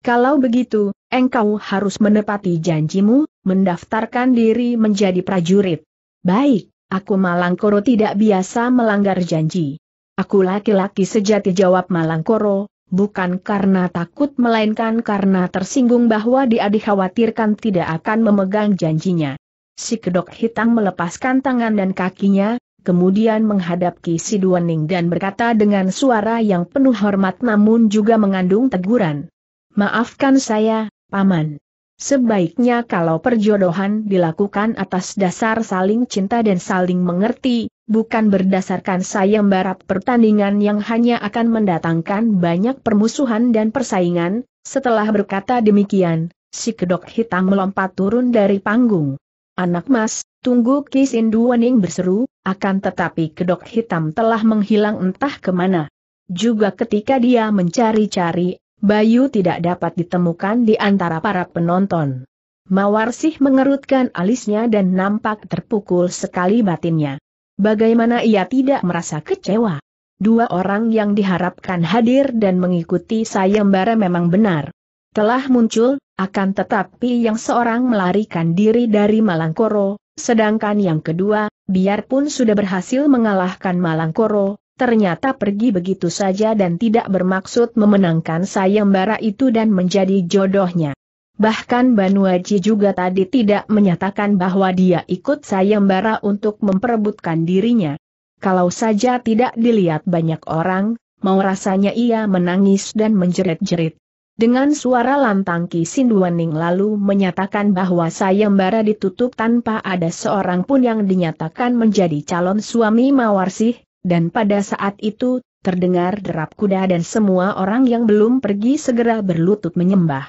S1: Kalau begitu, engkau harus menepati janjimu, mendaftarkan diri menjadi prajurit. Baik, aku Malangkoro tidak biasa melanggar janji. Aku laki-laki sejati jawab Malangkoro, bukan karena takut melainkan karena tersinggung bahwa dia dikhawatirkan tidak akan memegang janjinya. Si kedok hitam melepaskan tangan dan kakinya, kemudian menghadap Ki Siduaning dan berkata dengan suara yang penuh hormat namun juga mengandung teguran. Maafkan saya, Paman. Sebaiknya kalau perjodohan dilakukan atas dasar saling cinta dan saling mengerti, bukan berdasarkan sayembara pertandingan yang hanya akan mendatangkan banyak permusuhan dan persaingan. Setelah berkata demikian, si kedok hitam melompat turun dari panggung. Anak mas, tunggu Kisinduaning berseru, akan tetapi kedok hitam telah menghilang entah ke mana. Juga ketika dia mencari-cari, Bayu tidak dapat ditemukan di antara para penonton. Mawarsih mengerutkan alisnya dan nampak terpukul sekali batinnya. Bagaimana ia tidak merasa kecewa? Dua orang yang diharapkan hadir dan mengikuti sayembara memang benar. Telah muncul, akan tetapi yang seorang melarikan diri dari Malangkoro, sedangkan yang kedua, biarpun sudah berhasil mengalahkan Malangkoro, ternyata pergi begitu saja dan tidak bermaksud memenangkan sayembara itu dan menjadi jodohnya. Bahkan Banuaji juga tadi tidak menyatakan bahwa dia ikut sayembara untuk memperebutkan dirinya. Kalau saja tidak dilihat banyak orang, mau rasanya ia menangis dan menjerit-jerit. Dengan suara lantang Ki Sinduaning lalu menyatakan bahwa sayembara ditutup tanpa ada seorang pun yang dinyatakan menjadi calon suami Mawarsih, dan pada saat itu, terdengar derap kuda dan semua orang yang belum pergi segera berlutut menyembah.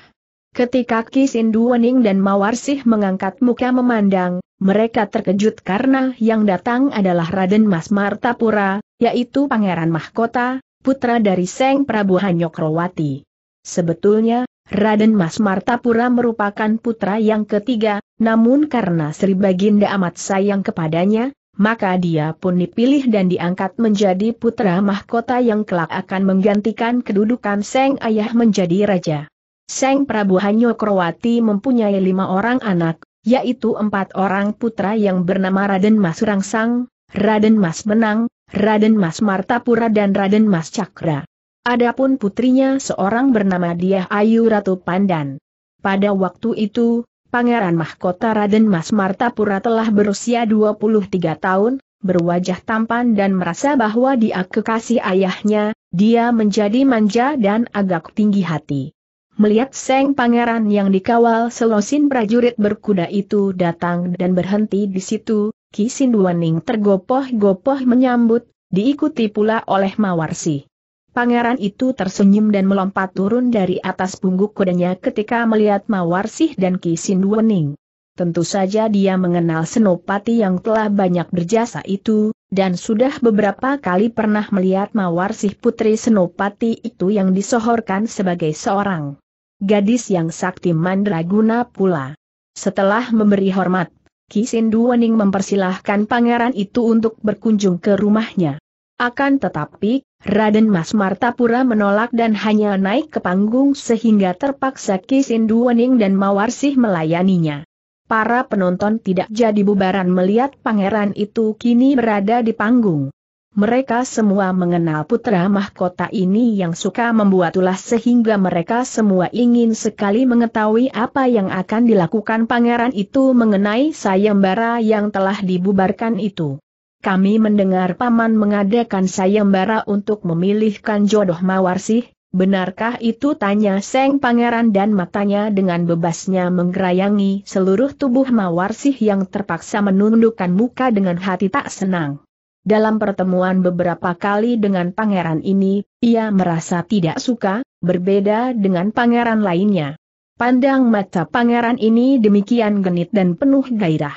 S1: Ketika Ki Sinduwening dan Mawarsih mengangkat muka memandang, mereka terkejut karena yang datang adalah Raden Mas Martapura, yaitu Pangeran Mahkota, putra dari Seng Prabu Hanyokrowati. Sebetulnya, Raden Mas Martapura merupakan putra yang ketiga, namun karena Sri Baginda amat sayang kepadanya, maka dia pun dipilih dan diangkat menjadi putra mahkota yang kelak akan menggantikan kedudukan Seng Ayah menjadi raja. Seng Prabu Hanyokrawati mempunyai lima orang anak, yaitu empat orang putra yang bernama Raden Mas Rangsang, Raden Mas Benang, Raden Mas Martapura dan Raden Mas Cakra. Adapun putrinya seorang bernama Diah Ayu Ratu Pandan. Pada waktu itu, Pangeran Mahkota Raden Mas Martapura telah berusia 23 tahun, berwajah tampan dan merasa bahwa dia kekasih ayahnya, dia menjadi manja dan agak tinggi hati. Melihat Seng Pangeran yang dikawal selosin prajurit berkuda itu datang dan berhenti di situ, Ki Sinduaning tergopoh-gopoh menyambut, diikuti pula oleh Mawarsi. Pangeran itu tersenyum dan melompat turun dari atas pungguk kudanya ketika melihat Mawarsih dan Ki Sinduaning. Tentu saja dia mengenal Senopati yang telah banyak berjasa itu, dan sudah beberapa kali pernah melihat Mawarsih putri Senopati itu yang disohorkan sebagai seorang gadis yang sakti mandraguna pula. Setelah memberi hormat, Ki Sinduwening mempersilahkan pangeran itu untuk berkunjung ke rumahnya. Akan tetapi, Raden Mas Martapura menolak dan hanya naik ke panggung sehingga terpaksa Ki Sinduwening dan Mawarsih melayaninya. Para penonton tidak jadi bubaran melihat pangeran itu kini berada di panggung. Mereka semua mengenal putra mahkota ini yang suka membuat ulah sehingga mereka semua ingin sekali mengetahui apa yang akan dilakukan pangeran itu mengenai sayembara yang telah dibubarkan itu. Kami mendengar paman mengadakan sayembara untuk memilihkan jodoh Mawarsih, benarkah itu tanya Seng Pangeran dan matanya dengan bebasnya menggerayangi seluruh tubuh Mawarsih yang terpaksa menundukkan muka dengan hati tak senang. Dalam pertemuan beberapa kali dengan pangeran ini, ia merasa tidak suka, berbeda dengan pangeran lainnya. Pandang mata pangeran ini demikian genit dan penuh gairah.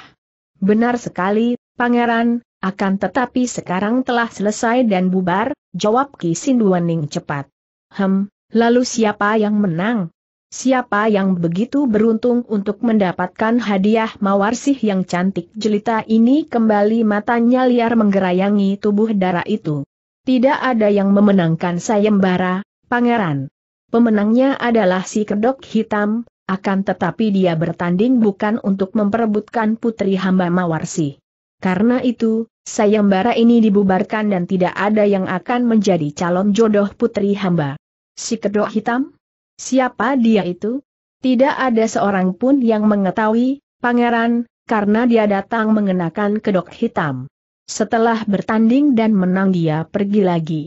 S1: Benar sekali, pangeran, akan tetapi sekarang telah selesai dan bubar, jawab Ki Sinduaning cepat. Hem, lalu siapa yang menang? Siapa yang begitu beruntung untuk mendapatkan hadiah mawarsih yang cantik jelita ini kembali matanya liar menggerayangi tubuh darah itu. Tidak ada yang memenangkan sayembara, pangeran. Pemenangnya adalah si kedok hitam, akan tetapi dia bertanding bukan untuk memperebutkan putri hamba mawarsi. Karena itu, sayembara ini dibubarkan dan tidak ada yang akan menjadi calon jodoh putri hamba. Si kedok hitam? Siapa dia itu? Tidak ada seorang pun yang mengetahui, pangeran, karena dia datang mengenakan kedok hitam. Setelah bertanding dan menang dia pergi lagi.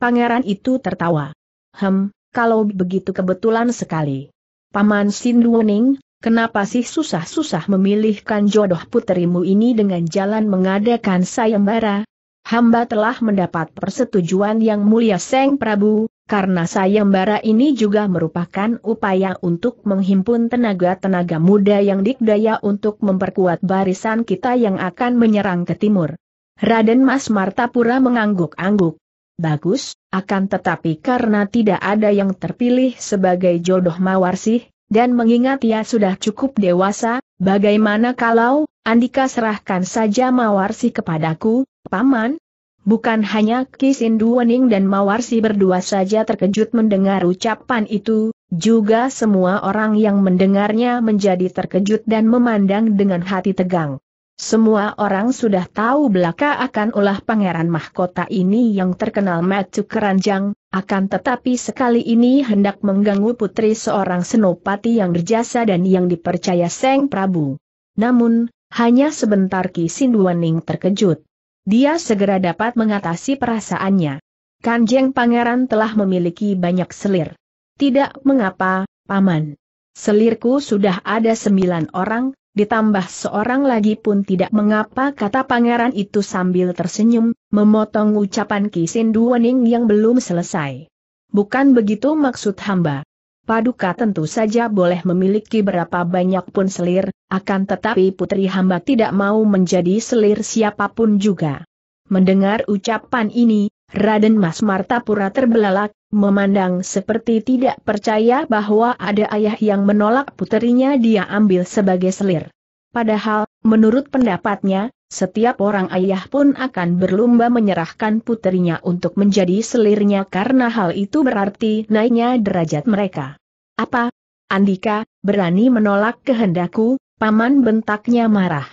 S1: Pangeran itu tertawa. Hem, kalau begitu kebetulan sekali. Paman Sinduoning, kenapa sih susah-susah memilihkan jodoh puterimu ini dengan jalan mengadakan sayembara? Hamba telah mendapat persetujuan yang mulia Seng Prabu, karena sayembara ini juga merupakan upaya untuk menghimpun tenaga-tenaga muda yang dikdaya untuk memperkuat barisan kita yang akan menyerang ke timur. Raden Mas Martapura mengangguk-angguk. Bagus, akan tetapi karena tidak ada yang terpilih sebagai jodoh Mawarsih, dan mengingat ia sudah cukup dewasa, bagaimana kalau, Andika serahkan saja Mawarsi kepadaku, Paman? Bukan hanya Kisinduwening dan Mawarsi berdua saja terkejut mendengar ucapan itu, juga semua orang yang mendengarnya menjadi terkejut dan memandang dengan hati tegang. Semua orang sudah tahu belaka akan ulah pangeran mahkota ini yang terkenal matu keranjang, akan tetapi sekali ini hendak mengganggu putri seorang senopati yang berjasa dan yang dipercaya Seng Prabu. Namun, hanya sebentar Ki Sinduaning terkejut. Dia segera dapat mengatasi perasaannya. Kanjeng Pangeran telah memiliki banyak selir. Tidak mengapa, Paman. Selirku sudah ada sembilan orang, ditambah seorang lagi pun tidak mengapa kata pangeran itu sambil tersenyum, memotong ucapan Kisin Duwening yang belum selesai. Bukan begitu maksud hamba. Paduka tentu saja boleh memiliki berapa banyak pun selir, akan tetapi putri hamba tidak mau menjadi selir siapa pun juga. Mendengar ucapan ini, Raden Mas Martapura terbelalak, memandang seperti tidak percaya bahwa ada ayah yang menolak puterinya dia ambil sebagai selir. Padahal, menurut pendapatnya, setiap orang ayah pun akan berlomba menyerahkan puterinya untuk menjadi selirnya karena hal itu berarti naiknya derajat mereka. Apa? Andika, berani menolak kehendakku, paman bentaknya marah.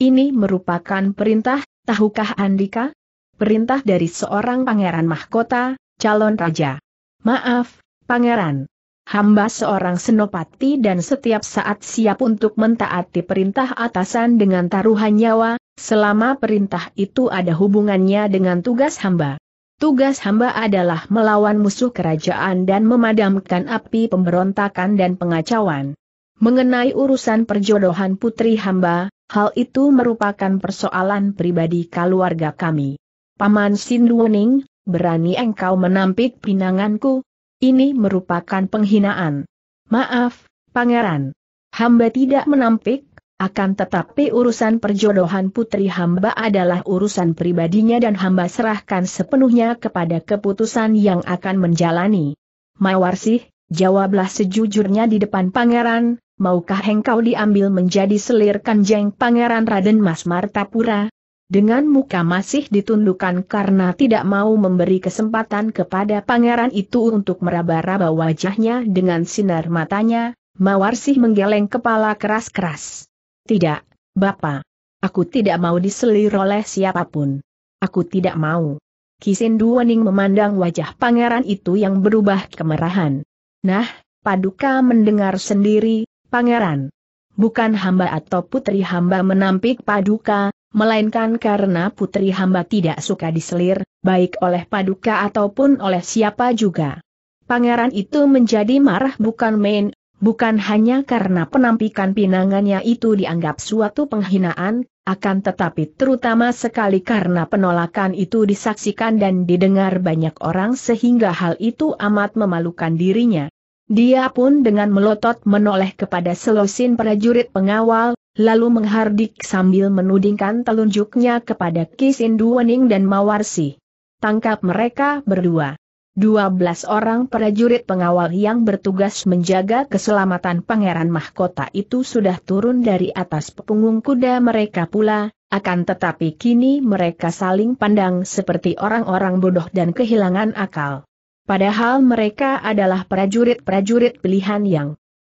S1: Ini merupakan perintah, tahukah Andika? Perintah dari seorang pangeran mahkota, calon raja. Maaf, pangeran. Hamba seorang senopati dan setiap saat siap untuk mentaati perintah atasan dengan taruhan nyawa, selama perintah itu ada hubungannya dengan tugas hamba. Tugas hamba adalah melawan musuh kerajaan dan memadamkan api pemberontakan dan pengacauan. Mengenai urusan perjodohan putri hamba, hal itu merupakan persoalan pribadi keluarga kami. Paman Sinduoning, berani engkau menampik pinanganku? Ini merupakan penghinaan. Maaf, pangeran. Hamba tidak menampik, akan tetapi urusan perjodohan putri hamba adalah urusan pribadinya dan hamba serahkan sepenuhnya kepada keputusan yang akan menjalani. Mawarsih, jawablah sejujurnya di depan pangeran, maukah engkau diambil menjadi selir kanjeng pangeran Raden Mas Martapura? Dengan muka masih ditundukkan karena tidak mau memberi kesempatan kepada pangeran itu untuk meraba-raba wajahnya dengan sinar matanya, Mawarsih menggeleng kepala keras-keras. Tidak, Bapak. Aku tidak mau diselir oleh siapa pun. Aku tidak mau. Kisin Duwening memandang wajah pangeran itu yang berubah kemerahan. Nah, Paduka mendengar sendiri, pangeran. Bukan hamba atau putri hamba menampik Paduka, melainkan karena putri hamba tidak suka diselir, baik oleh paduka ataupun oleh siapa juga. Pangeran itu menjadi marah bukan main, bukan hanya karena penampikan pinangannya itu dianggap suatu penghinaan, akan tetapi terutama sekali karena penolakan itu disaksikan dan didengar banyak orang sehingga hal itu amat memalukan dirinya. Dia pun dengan melotot menoleh kepada selosin prajurit pengawal, lalu menghardik sambil menudingkan telunjuknya kepada Kisinduwening dan Mawarsi. Tangkap mereka berdua. Dua belas orang prajurit pengawal yang bertugas menjaga keselamatan pangeran mahkota itu sudah turun dari atas punggung kuda mereka pula, akan tetapi kini mereka saling pandang seperti orang-orang bodoh dan kehilangan akal. Padahal mereka adalah prajurit-prajurit pilihan yang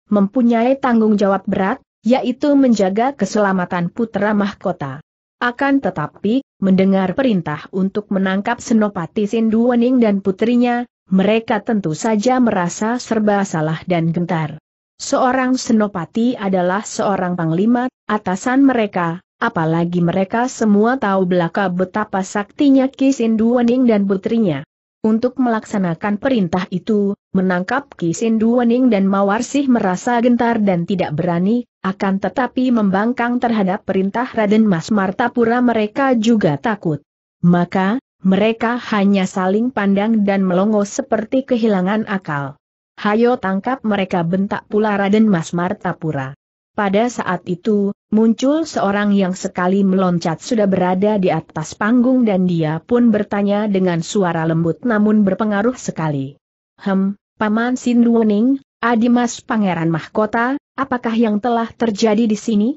S1: mempunyai tanggung jawab berat, yaitu menjaga keselamatan putra mahkota. Akan tetapi, mendengar perintah untuk menangkap Senopati Sinduwening dan putrinya, mereka tentu saja merasa serba salah dan gentar. Seorang Senopati adalah seorang panglima, atasan mereka, apalagi mereka semua tahu belaka betapa saktinya Ki Sinduwening dan putrinya. Untuk melaksanakan perintah itu, menangkap Ki Sinduwening dan Mawarsih merasa gentar dan tidak berani, akan tetapi membangkang terhadap perintah Raden Mas Martapura mereka juga takut. Maka, mereka hanya saling pandang dan melongo seperti kehilangan akal. Hayo tangkap mereka bentak pula Raden Mas Martapura. Pada saat itu, muncul seorang yang sekali meloncat sudah berada di atas panggung dan dia pun bertanya dengan suara lembut namun berpengaruh sekali. Hem, Paman Sinduwening, Adimas Pangeran Mahkota, apakah yang telah terjadi di sini?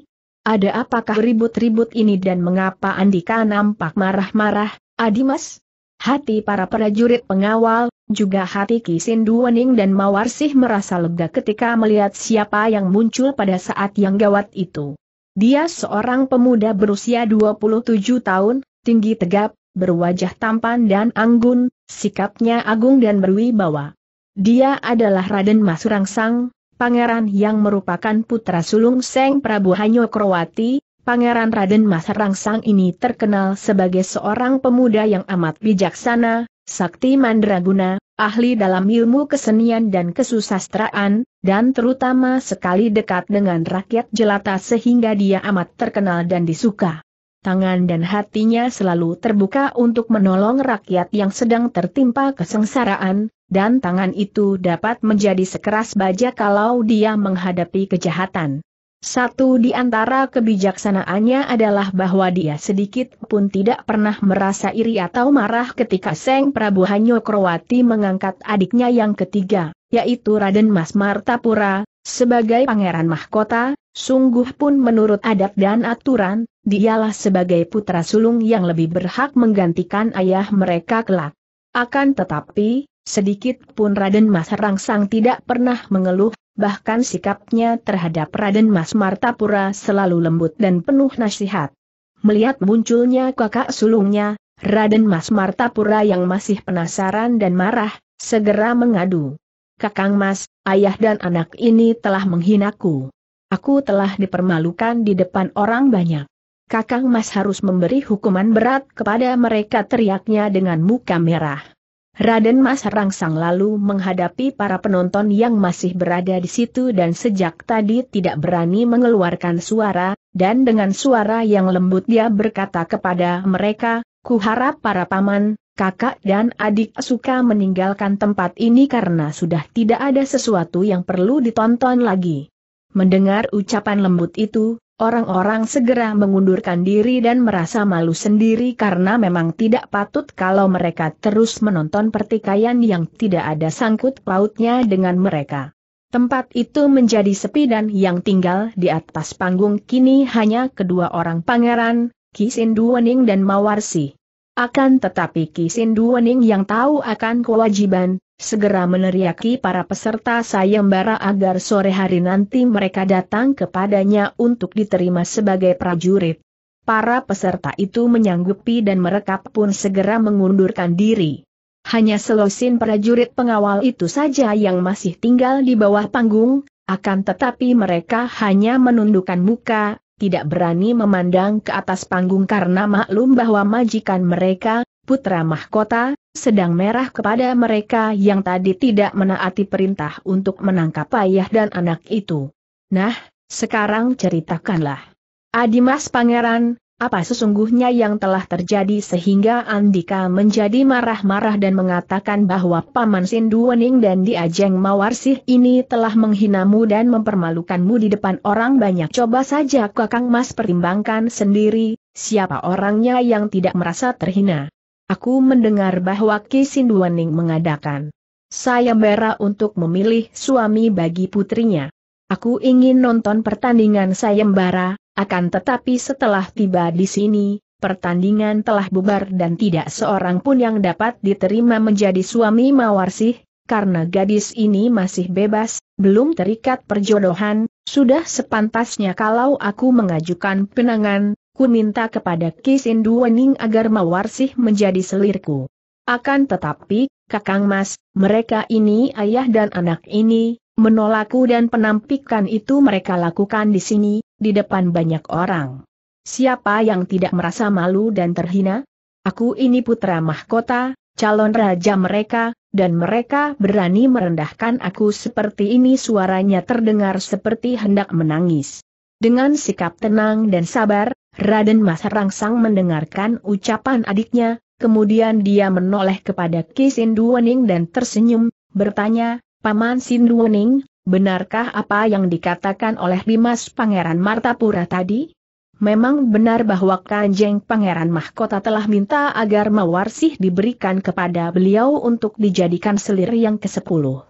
S1: Ada apakah ribut-ribut ini dan mengapa Andika nampak marah-marah, Adimas? Hati para prajurit pengawal, juga hati Kisin Duwening dan Mawarsih merasa lega ketika melihat siapa yang muncul pada saat yang gawat itu. Dia seorang pemuda berusia 27 tahun, tinggi tegap, berwajah tampan dan anggun, sikapnya agung dan berwibawa. Dia adalah Raden Mas Rangsang, pangeran yang merupakan putra sulung Seng Prabu Hanyokrowati. Pangeran Raden Mas Rangsang ini terkenal sebagai seorang pemuda yang amat bijaksana, sakti mandraguna, ahli dalam ilmu kesenian dan kesusastraan, dan terutama sekali dekat dengan rakyat jelata sehingga dia amat terkenal dan disuka tangan dan hatinya selalu terbuka untuk menolong rakyat yang sedang tertimpa kesengsaraan, dan tangan itu dapat menjadi sekeras baja kalau dia menghadapi kejahatan. Satu di antara kebijaksanaannya adalah bahwa dia sedikit pun tidak pernah merasa iri atau marah ketika Seng Prabu Hanyokrowati mengangkat adiknya yang ketiga, yaitu Raden Mas Martapura, sebagai pangeran mahkota, sungguh pun menurut adat dan aturan, dialah sebagai putra sulung yang lebih berhak menggantikan ayah mereka kelak. Akan tetapi, sedikit pun Raden Mas Rangsang tidak pernah mengeluh, bahkan sikapnya terhadap Raden Mas Martapura selalu lembut dan penuh nasihat. Melihat munculnya kakak sulungnya, Raden Mas Martapura yang masih penasaran dan marah, segera mengadu. Kakang Mas, ayah dan anak ini telah menghinaku. Aku telah dipermalukan di depan orang banyak. Kakang Mas harus memberi hukuman berat kepada mereka teriaknya dengan muka merah. Raden Mas Rangsang lalu menghadapi para penonton yang masih berada di situ dan sejak tadi tidak berani mengeluarkan suara, dan dengan suara yang lembut dia berkata kepada mereka, kuharap para paman, kakak dan adik suka meninggalkan tempat ini karena sudah tidak ada sesuatu yang perlu ditonton lagi. Mendengar ucapan lembut itu, Orang-orang segera mengundurkan diri dan merasa malu sendiri karena memang tidak patut kalau mereka terus menonton pertikaian yang tidak ada sangkut pautnya dengan mereka. Tempat itu menjadi sepi dan yang tinggal di atas panggung kini hanya kedua orang pangeran, Kisin Duwening dan Mawarsi. Akan tetapi Kisin Duwening yang tahu akan kewajiban, segera meneriaki para peserta sayembara agar sore hari nanti mereka datang kepadanya untuk diterima sebagai prajurit. Para peserta itu menyanggupi dan mereka pun segera mengundurkan diri. Hanya selosin prajurit pengawal itu saja yang masih tinggal di bawah panggung, akan tetapi mereka hanya menundukkan muka, tidak berani memandang ke atas panggung karena maklum bahwa majikan mereka, putra mahkota, sedang merah kepada mereka yang tadi tidak menaati perintah untuk menangkap ayah dan anak itu. Nah, sekarang ceritakanlah. Adimas Pangeran, apa sesungguhnya yang telah terjadi sehingga Andika menjadi marah-marah dan mengatakan bahwa Paman Sinduwening dan Diajeng Mawarsih ini telah menghinamu dan mempermalukanmu di depan orang banyak. Coba saja Kakang Mas pertimbangkan sendiri, siapa orangnya yang tidak merasa terhina. Aku mendengar bahwa Kisinduaning mengadakan saya sayembara untuk memilih suami bagi putrinya. Aku ingin nonton pertandingan sayembara, akan tetapi setelah tiba di sini, pertandingan telah bubar dan tidak seorang pun yang dapat diterima menjadi suami Mawarsih, karena gadis ini masih bebas, belum terikat perjodohan, sudah sepantasnya kalau aku mengajukan penangan, ku minta kepada Kisin Duwening agar Mawarsih menjadi selirku. Akan tetapi, Kakang Mas, mereka ini ayah dan anak ini, menolakku dan penampikan itu mereka lakukan di sini, di depan banyak orang. Siapa yang tidak merasa malu dan terhina? Aku ini putra mahkota, calon raja mereka, dan mereka berani merendahkan aku seperti ini suaranya terdengar seperti hendak menangis. Dengan sikap tenang dan sabar, Raden Mas Rangsang mendengarkan ucapan adiknya, kemudian dia menoleh kepada Ki Sinduwening dan tersenyum, bertanya, Paman Sinduwening, benarkah apa yang dikatakan oleh Dimas Pangeran Martapura tadi? Memang benar bahwa Kanjeng Pangeran Mahkota telah minta agar Mawarsih diberikan kepada beliau untuk dijadikan selir yang ke-10.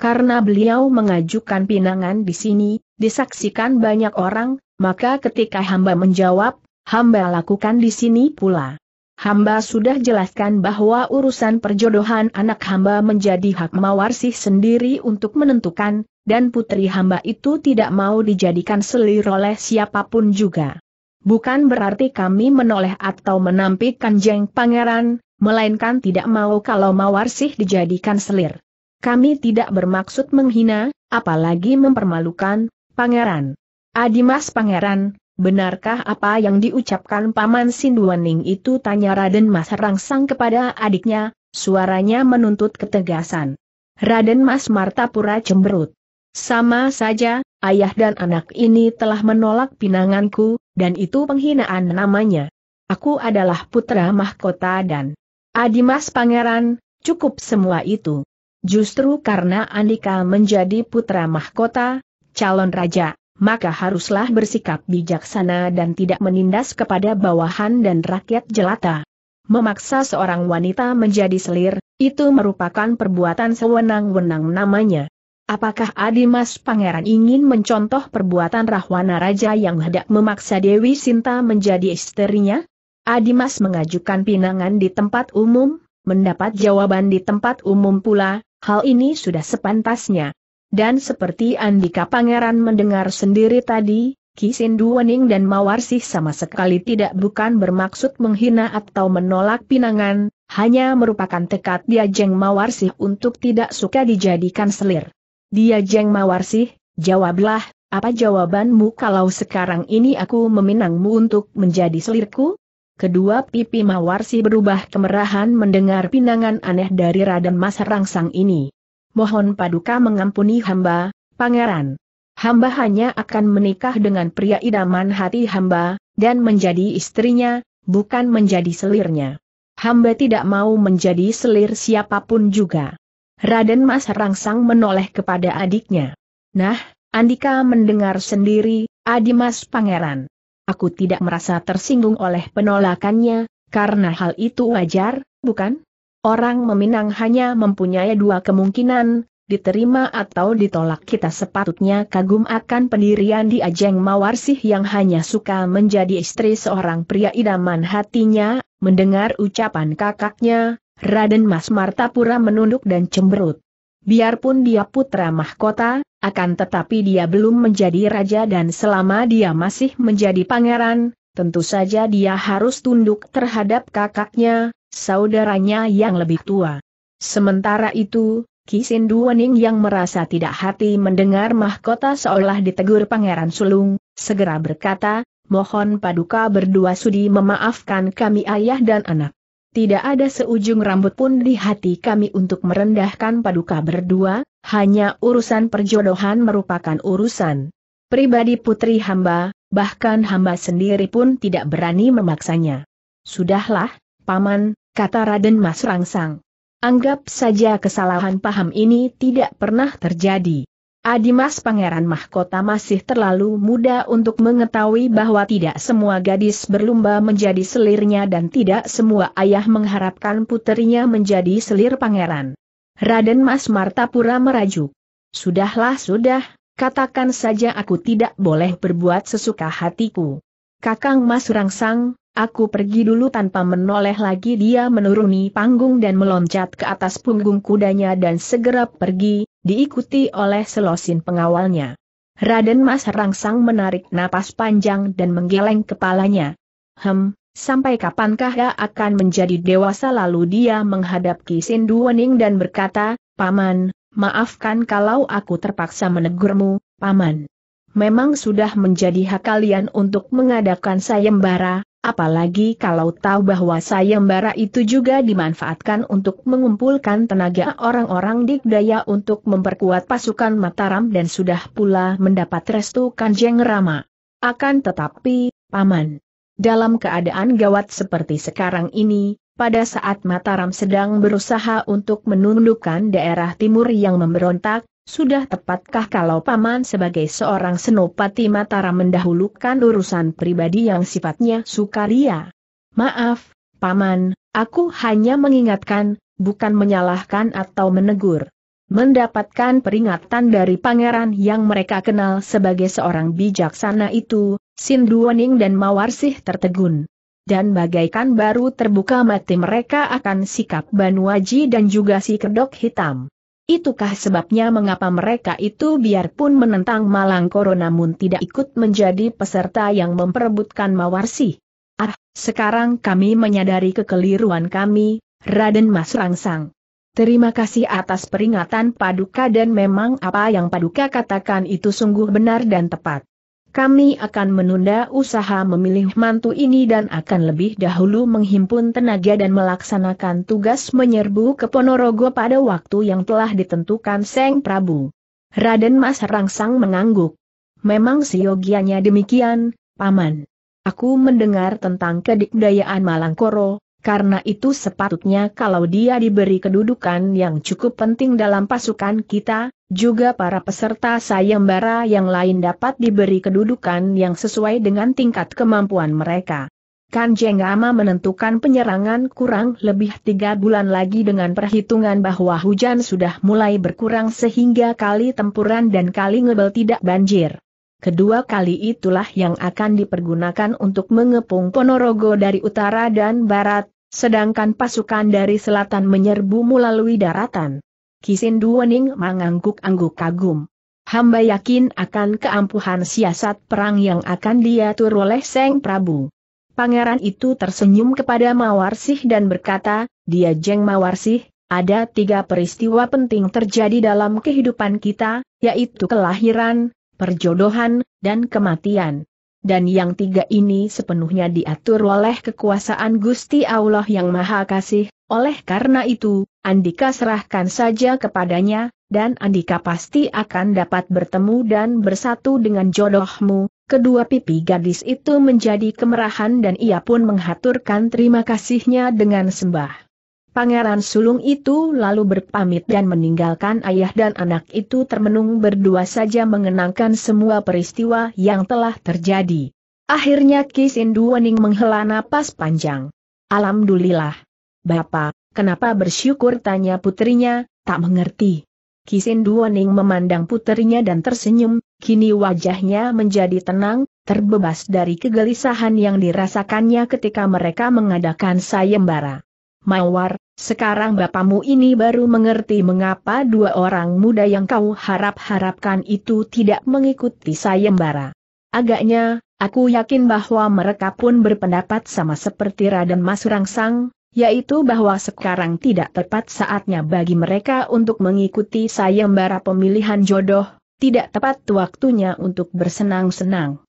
S1: Karena beliau mengajukan pinangan di sini, disaksikan banyak orang, maka ketika hamba menjawab, hamba lakukan di sini pula. Hamba sudah jelaskan bahwa urusan perjodohan anak hamba menjadi hak mawarsih sendiri untuk menentukan, dan putri hamba itu tidak mau dijadikan selir oleh siapa pun juga. Bukan berarti kami menoleh atau menampikkan jeng pangeran, melainkan tidak mau kalau mawarsih dijadikan selir. Kami tidak bermaksud menghina, apalagi mempermalukan, pangeran. Adimas pangeran, benarkah apa yang diucapkan Paman Sinduaning itu tanya Raden Mas Rangsang kepada adiknya, suaranya menuntut ketegasan. Raden Mas Martapura cemberut. Sama saja, ayah dan anak ini telah menolak pinanganku, dan itu penghinaan namanya. Aku adalah putra mahkota dan Adimas Pangeran, cukup semua itu. Justru karena Andika menjadi putra mahkota, calon raja, maka haruslah bersikap bijaksana dan tidak menindas kepada bawahan dan rakyat jelata. Memaksa seorang wanita menjadi selir, itu merupakan perbuatan sewenang-wenang namanya. Apakah Adimas Pangeran ingin mencontoh perbuatan Rahwana Raja yang hendak memaksa Dewi Sinta menjadi istrinya? Adimas mengajukan pinangan di tempat umum, mendapat jawaban di tempat umum pula, Hal ini sudah sepantasnya. Dan seperti Andika Pangeran mendengar sendiri tadi, Kisindu Wening dan Mawarsih sama sekali tidak bukan bermaksud menghina atau menolak pinangan, hanya merupakan tekad Diajeng Mawarsih untuk tidak suka dijadikan selir. Diajeng Mawarsih, jawablah, apa jawabanmu kalau sekarang ini aku meminangmu untuk menjadi selirku? Kedua pipi Mawarsi berubah kemerahan mendengar pinangan aneh dari Raden Mas Rangsang ini. Mohon paduka mengampuni hamba, pangeran. Hamba hanya akan menikah dengan pria idaman hati hamba, dan menjadi istrinya, bukan menjadi selirnya. Hamba tidak mau menjadi selir siapa pun juga. Raden Mas Rangsang menoleh kepada adiknya. Nah, Andika mendengar sendiri, Adimas Pangeran. Aku tidak merasa tersinggung oleh penolakannya, karena hal itu wajar, bukan? Orang meminang hanya mempunyai dua kemungkinan, diterima atau ditolak kita sepatutnya kagum akan pendirian di Ajeng Mawarsih yang hanya suka menjadi istri seorang pria idaman hatinya, mendengar ucapan kakaknya, Raden Mas Martapura menunduk dan cemberut. Biarpun dia putra mahkota, akan tetapi dia belum menjadi raja dan selama dia masih menjadi pangeran, tentu saja dia harus tunduk terhadap kakaknya, saudaranya yang lebih tua. Sementara itu, Kisindu Wening yang merasa tidak hati mendengar mahkota seolah ditegur Pangeran Sulung, segera berkata, mohon paduka berdua sudi memaafkan kami ayah dan anak. Tidak ada seujung rambut pun di hati kami untuk merendahkan paduka berdua, hanya urusan perjodohan merupakan urusan pribadi putri hamba, bahkan hamba sendiri pun tidak berani memaksanya. Sudahlah, Paman, kata Raden Mas Rangsang. Anggap saja kesalahan paham ini tidak pernah terjadi. Adimas Pangeran Mahkota masih terlalu muda untuk mengetahui bahwa tidak semua gadis berlumba menjadi selirnya dan tidak semua ayah mengharapkan puterinya menjadi selir pangeran. Raden Mas Martapura merajuk. Sudahlah sudah, katakan saja aku tidak boleh berbuat sesuka hatiku. Kakang Mas Rangsang, aku pergi dulu tanpa menoleh lagi dia menuruni panggung dan meloncat ke atas punggung kudanya dan segera pergi, diikuti oleh selosin pengawalnya. Raden Mas Rangsang menarik napas panjang dan menggeleng kepalanya. Hem, Sampai kapankah dia akan menjadi dewasa lalu dia menghadap Kisindu Wening dan berkata, Paman, maafkan kalau aku terpaksa menegurmu, Paman. Memang sudah menjadi hak kalian untuk mengadakan sayembara, apalagi kalau tahu bahwa sayembara itu juga dimanfaatkan untuk mengumpulkan tenaga orang-orang dikdaya untuk memperkuat pasukan Mataram dan sudah pula mendapat restu Kanjeng Rama. Akan tetapi, Paman, dalam keadaan gawat seperti sekarang ini, pada saat Mataram sedang berusaha untuk menundukkan daerah timur yang memberontak, sudah tepatkah kalau Paman sebagai seorang senopati Mataram mendahulukan urusan pribadi yang sifatnya sukaria? Maaf, Paman, aku hanya mengingatkan, bukan menyalahkan atau menegur. Mendapatkan peringatan dari pangeran yang mereka kenal sebagai seorang bijaksana itu, Sin Duoning dan Mawarsih tertegun. Dan bagaikan baru terbuka mati mereka akan sikap Banuaji dan juga si kedok hitam. Itukah sebabnya mengapa mereka itu biarpun menentang Malangkoro namun tidak ikut menjadi peserta yang memperebutkan Mawarsih? Ah, sekarang kami menyadari kekeliruan kami, Raden Mas Rangsang. Terima kasih atas peringatan Paduka dan memang apa yang Paduka katakan itu sungguh benar dan tepat. Kami akan menunda usaha memilih mantu ini dan akan lebih dahulu menghimpun tenaga dan melaksanakan tugas menyerbu ke Ponorogo pada waktu yang telah ditentukan Seng Prabu. Raden Mas Rangsang mengangguk. Memang siogianya demikian, Paman. Aku mendengar tentang kedikdayaan Malangkoro, karena itu sepatutnya kalau dia diberi kedudukan yang cukup penting dalam pasukan kita, juga para peserta sayembara yang lain dapat diberi kedudukan yang sesuai dengan tingkat kemampuan mereka. Kanjeng Ama menentukan penyerangan kurang lebih tiga bulan lagi dengan perhitungan bahwa hujan sudah mulai berkurang sehingga kali tempuran dan kali ngebel tidak banjir. Kedua kali itulah yang akan dipergunakan untuk mengepung Ponorogo dari utara dan barat, sedangkan pasukan dari selatan menyerbu melalui daratan. Kisin Duwening mengangguk-angguk kagum. Hamba yakin akan keampuhan siasat perang yang akan diatur oleh Seng Prabu. Pangeran itu tersenyum kepada Mawarsih dan berkata, dia Jeng Mawarsih, ada tiga peristiwa penting terjadi dalam kehidupan kita, yaitu kelahiran, perjodohan, dan kematian. Dan yang tiga ini sepenuhnya diatur oleh kekuasaan Gusti Allah yang Maha Kasih, oleh karena itu, Andika serahkan saja kepadanya, dan Andika pasti akan dapat bertemu dan bersatu dengan jodohmu. Kedua pipi gadis itu menjadi kemerahan dan ia pun menghaturkan terima kasihnya dengan sembah. Pangeran sulung itu lalu berpamit dan meninggalkan ayah dan anak itu termenung berdua saja mengenangkan semua peristiwa yang telah terjadi. Akhirnya Kisinduaning menghela napas panjang. Alhamdulillah. Bapak, kenapa bersyukur tanya putrinya, tak mengerti. Kisinduaning memandang putrinya dan tersenyum, kini wajahnya menjadi tenang, terbebas dari kegelisahan yang dirasakannya ketika mereka mengadakan sayembara. Mawar, sekarang bapamu ini baru mengerti mengapa dua orang muda yang kau harap-harapkan itu tidak mengikuti sayembara. Agaknya, aku yakin bahwa mereka pun berpendapat sama seperti Raden Mas Rangsang, yaitu bahwa sekarang tidak tepat saatnya bagi mereka untuk mengikuti sayembara pemilihan jodoh, tidak tepat waktunya untuk bersenang-senang.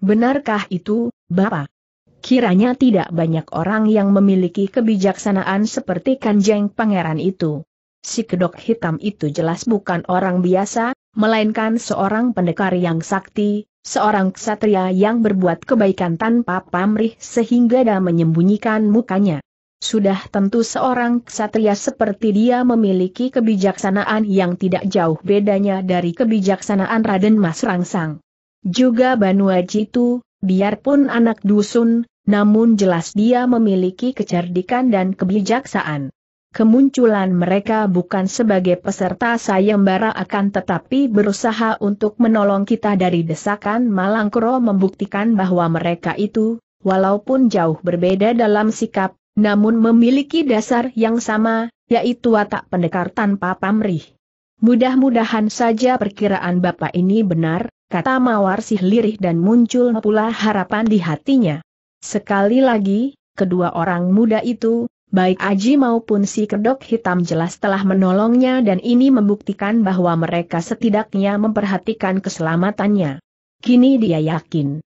S1: Benarkah itu, Bapak? Kiranya tidak banyak orang yang memiliki kebijaksanaan seperti Kanjeng Pangeran itu. Si kedok hitam itu jelas bukan orang biasa, melainkan seorang pendekar yang sakti, seorang ksatria yang berbuat kebaikan tanpa pamrih sehingga dah menyembunyikan mukanya. Sudah tentu seorang ksatria seperti dia memiliki kebijaksanaan yang tidak jauh bedanya dari kebijaksanaan Raden Mas Rangsang. Juga Banu Aji itu, biarpun anak dusun, namun jelas dia memiliki kecerdikan dan kebijaksaan. Kemunculan mereka bukan sebagai peserta sayembara akan tetapi berusaha untuk menolong kita dari desakan Malangkro membuktikan bahwa mereka itu, walaupun jauh berbeda dalam sikap, namun memiliki dasar yang sama, yaitu watak pendekar tanpa pamrih. Mudah-mudahan saja perkiraan Bapak ini benar, kata Mawar si lirih dan muncul pula harapan di hatinya. Sekali lagi, kedua orang muda itu, baik Aji maupun si kedok hitam jelas telah menolongnya dan ini membuktikan bahwa mereka setidaknya memperhatikan keselamatannya. Kini dia yakin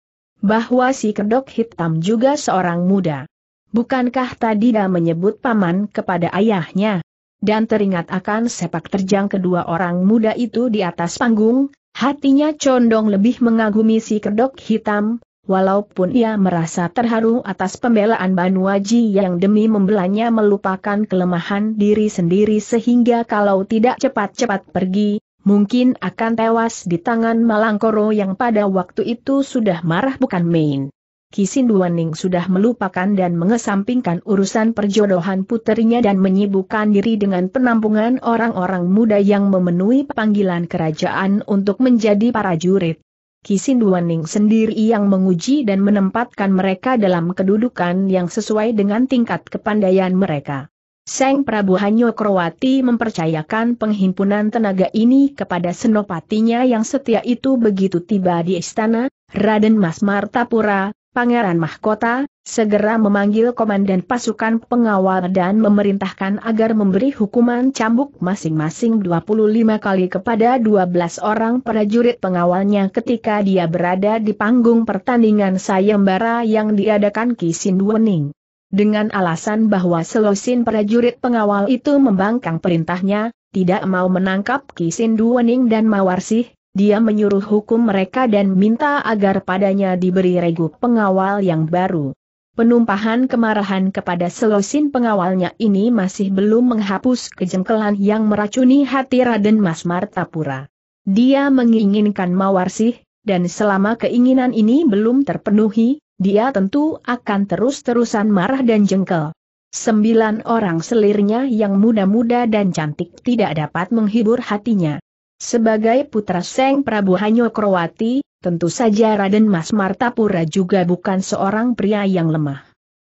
S1: bahwa si kedok hitam juga seorang muda. Bukankah tadi dia menyebut paman kepada ayahnya? Dan teringat akan sepak terjang kedua orang muda itu di atas panggung, hatinya condong lebih mengagumi si kedok hitam, Walaupun ia merasa terharu atas pembelaan Banuaji yang demi membelanya melupakan kelemahan diri sendiri sehingga kalau tidak cepat-cepat pergi, mungkin akan tewas di tangan Malangkoro yang pada waktu itu sudah marah bukan main. Kisin Duaning sudah melupakan dan mengesampingkan urusan perjodohan puterinya dan menyibukkan diri dengan penampungan orang-orang muda yang memenuhi panggilan kerajaan untuk menjadi para jurid. Kisin Duaning sendiri yang menguji dan menempatkan mereka dalam kedudukan yang sesuai dengan tingkat kepandaian mereka. Seng Prabu Hanyo Krowati mempercayakan penghimpunan tenaga ini kepada senopatinya yang setia itu begitu tiba di istana, Raden Mas Martapura, Pangeran Mahkota, segera memanggil komandan pasukan pengawal dan memerintahkan agar memberi hukuman cambuk masing-masing 25 kali kepada 12 orang prajurit pengawalnya ketika dia berada di panggung pertandingan sayembara yang diadakan Ki Sinduwening. Dengan alasan bahwa selosin prajurit pengawal itu membangkang perintahnya, tidak mau menangkap Ki Sinduwening dan Mawarsih, dia menyuruh hukum mereka dan minta agar padanya diberi regu pengawal yang baru. Penumpahan kemarahan kepada selosin pengawalnya ini masih belum menghapus kejengkelan yang meracuni hati Raden Mas Martapura. Dia menginginkan Mawarsih, dan selama keinginan ini belum terpenuhi, dia tentu akan terus-terusan marah dan jengkel. Sembilan orang selirnya yang muda-muda dan cantik tidak dapat menghibur hatinya. Sebagai putra Seng Prabu Hanyo Krowati, tentu saja Raden Mas Martapura juga bukan seorang pria yang lemah.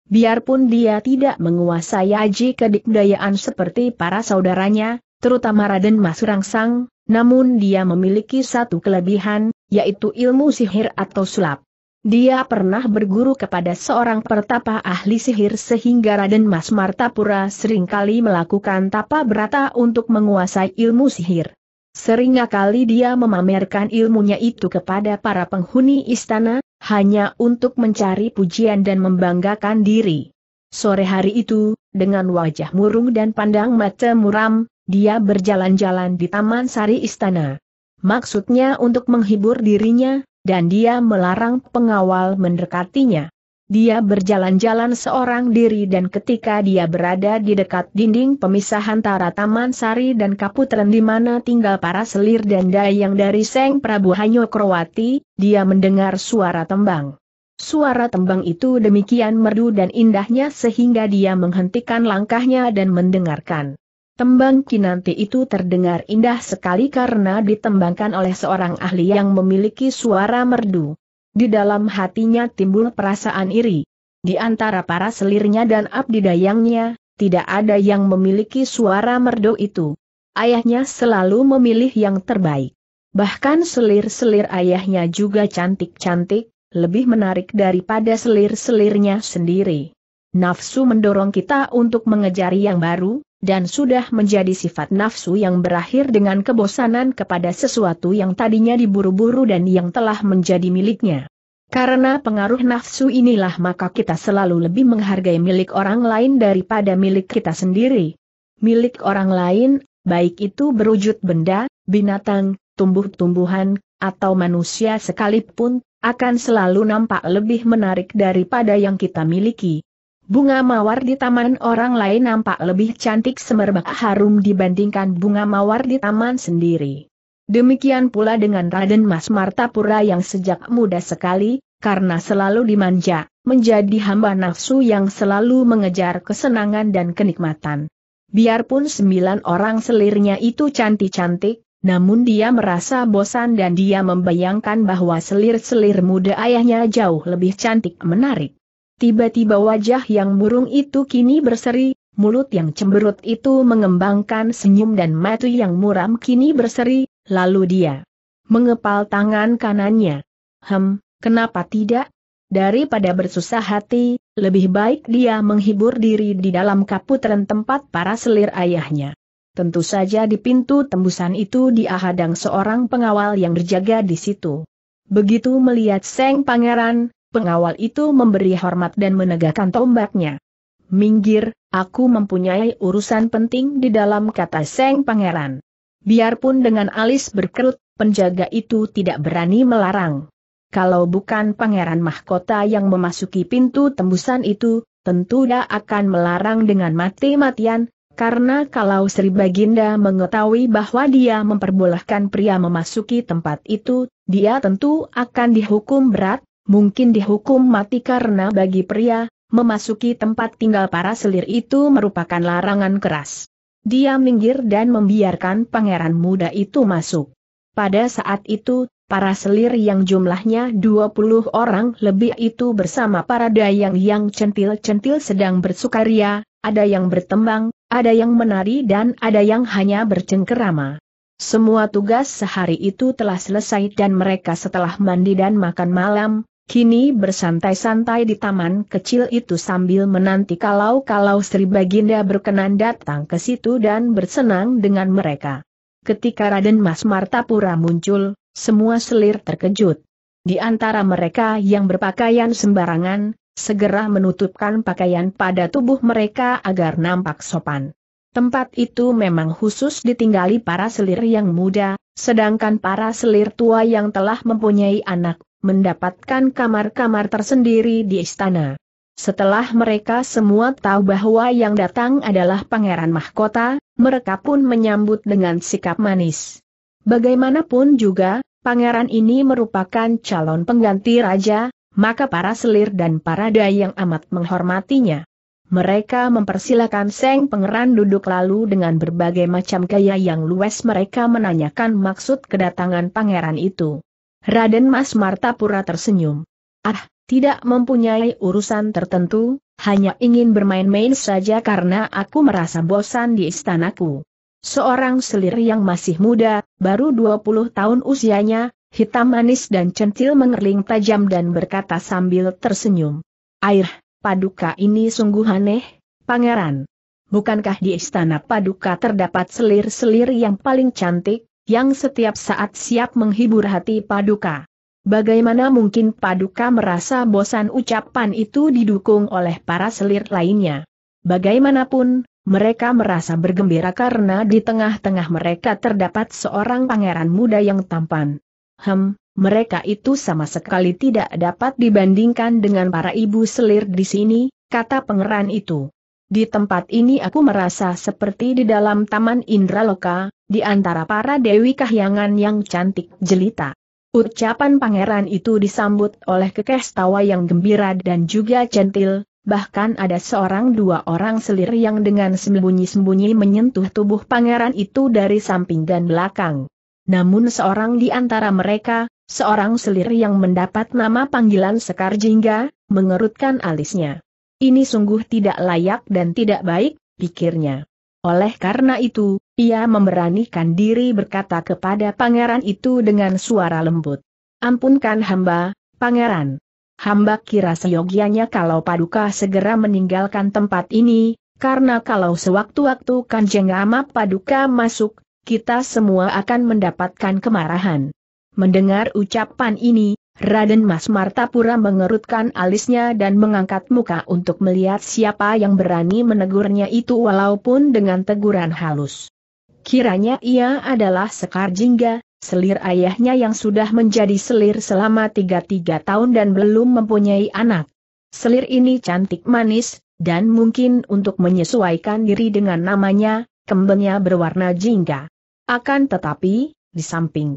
S1: Biarpun dia tidak menguasai aji kedikdayaan seperti para saudaranya, terutama Raden Mas Rangsang, namun dia memiliki satu kelebihan, yaitu ilmu sihir atau sulap. Dia pernah berguru kepada seorang pertapa ahli sihir sehingga Raden Mas Martapura sering kali melakukan tapa berata untuk menguasai ilmu sihir. Seringkali dia memamerkan ilmunya itu kepada para penghuni istana, hanya untuk mencari pujian dan membanggakan diri. Sore hari itu, dengan wajah murung dan pandang mata muram, dia berjalan-jalan di taman sari istana. Maksudnya untuk menghibur dirinya, dan dia melarang pengawal mendekatinya. Dia berjalan-jalan seorang diri dan ketika dia berada di dekat dinding pemisah antara Taman Sari dan Kaputren di mana tinggal para selir dan dayang dari Seng Prabu Hanyo Krowati, dia mendengar suara tembang. Suara tembang itu demikian merdu dan indahnya sehingga dia menghentikan langkahnya dan mendengarkan. Tembang kinanti itu terdengar indah sekali karena ditembangkan oleh seorang ahli yang memiliki suara merdu. Di dalam hatinya timbul perasaan iri. Di antara para selirnya dan abdi dayangnya, tidak ada yang memiliki suara merdu itu. Ayahnya selalu memilih yang terbaik. Bahkan selir-selir ayahnya juga cantik-cantik, lebih menarik daripada selir-selirnya sendiri. Nafsu mendorong kita untuk mengejar yang baru, dan sudah menjadi sifat nafsu yang berakhir dengan kebosanan kepada sesuatu yang tadinya diburu-buru dan yang telah menjadi miliknya. Karena pengaruh nafsu inilah maka kita selalu lebih menghargai milik orang lain daripada milik kita sendiri. Milik orang lain, baik itu berwujud benda, binatang, tumbuh-tumbuhan, atau manusia sekalipun, akan selalu nampak lebih menarik daripada yang kita miliki. Bunga mawar di taman orang lain nampak lebih cantik semerbak harum dibandingkan bunga mawar di taman sendiri. Demikian pula dengan Raden Mas Martapura yang sejak muda sekali, karena selalu dimanja, menjadi hamba nafsu yang selalu mengejar kesenangan dan kenikmatan. Biarpun sembilan orang selirnya itu cantik-cantik, namun dia merasa bosan dan dia membayangkan bahwa selir-selir muda ayahnya jauh lebih cantik menarik. Tiba-tiba wajah yang murung itu kini berseri, mulut yang cemberut itu mengembangkan senyum dan mata yang muram kini berseri, lalu dia mengepal tangan kanannya. Hem, kenapa tidak? Daripada bersusah hati, lebih baik dia menghibur diri di dalam kaputren tempat para selir ayahnya. Tentu saja di pintu tembusan itu dia hadang seorang pengawal yang berjaga di situ. Begitu melihat Seng Pangeran, pengawal itu memberi hormat dan menegakkan tombaknya. Minggir, aku mempunyai urusan penting di dalam kata Seng Pangeran. Biarpun dengan alis berkerut, penjaga itu tidak berani melarang. Kalau bukan Pangeran Mahkota yang memasuki pintu tembusan itu, tentu dia akan melarang dengan mati-matian, karena kalau Sri Baginda mengetahui bahwa dia memperbolehkan pria memasuki tempat itu, dia tentu akan dihukum berat, mungkin dihukum mati karena bagi pria, memasuki tempat tinggal para selir itu merupakan larangan keras. Dia minggir dan membiarkan pangeran muda itu masuk. Pada saat itu, para selir yang jumlahnya 20 orang lebih itu bersama para dayang yang centil-centil sedang bersukaria, ada yang bertembang, ada yang menari dan ada yang hanya bercengkerama. Semua tugas sehari itu telah selesai dan mereka setelah mandi dan makan malam, kini bersantai-santai di taman kecil itu sambil menanti kalau-kalau Sri Baginda berkenan datang ke situ dan bersenang dengan mereka. Ketika Raden Mas Martapura muncul, semua selir terkejut. Di antara mereka yang berpakaian sembarangan, segera menutupkan pakaian pada tubuh mereka agar nampak sopan. Tempat itu memang khusus ditinggali para selir yang muda, sedangkan para selir tua yang telah mempunyai anak mendapatkan kamar-kamar tersendiri di istana. Setelah mereka semua tahu bahwa yang datang adalah pangeran mahkota, mereka pun menyambut dengan sikap manis. Bagaimanapun juga, pangeran ini merupakan calon pengganti raja, maka para selir dan para dayang amat menghormatinya. Mereka mempersilakan Seng Pangeran duduk lalu dengan berbagai macam gaya yang luas mereka menanyakan maksud kedatangan pangeran itu. Raden Mas Martapura tersenyum. Ah, tidak mempunyai urusan tertentu, hanya ingin bermain-main saja karena aku merasa bosan di istanaku. Seorang selir yang masih muda, baru 20 tahun usianya, hitam manis dan centil mengerling tajam dan berkata sambil tersenyum. Air, paduka ini sungguh aneh, pangeran. Bukankah di istana paduka terdapat selir-selir yang paling cantik, yang setiap saat siap menghibur hati Paduka. Bagaimana mungkin Paduka merasa bosan ucapan itu didukung oleh para selir lainnya? Bagaimanapun, mereka merasa bergembira karena di tengah-tengah mereka terdapat seorang pangeran muda yang tampan. Hem, mereka itu sama sekali tidak dapat dibandingkan dengan para ibu selir di sini, kata pangeran itu. Di tempat ini aku merasa seperti di dalam Taman Indraloka, di antara para dewi kahyangan yang cantik jelita. Ucapan pangeran itu disambut oleh kekes tawa yang gembira dan juga centil, bahkan ada seorang dua orang selir yang dengan sembunyi-sembunyi menyentuh tubuh pangeran itu dari samping dan belakang. Namun seorang di antara mereka, seorang selir yang mendapat nama panggilan Sekar Jingga, mengerutkan alisnya. Ini sungguh tidak layak dan tidak baik, pikirnya. Oleh karena itu, ia memberanikan diri berkata kepada pangeran itu dengan suara lembut. Ampunkan hamba, pangeran. Hamba kira seyogianya kalau paduka segera meninggalkan tempat ini, karena kalau sewaktu-waktu Kanjeng Rama paduka masuk, kita semua akan mendapatkan kemarahan. Mendengar ucapan ini, Raden Mas Martapura mengerutkan alisnya dan mengangkat muka untuk melihat siapa yang berani menegurnya itu walaupun dengan teguran halus. Kiranya ia adalah Sekar Jingga, selir ayahnya yang sudah menjadi selir selama tiga-tiga tahun dan belum mempunyai anak. Selir ini cantik manis, dan mungkin untuk menyesuaikan diri dengan namanya, kembangnya berwarna jingga. Akan tetapi, di samping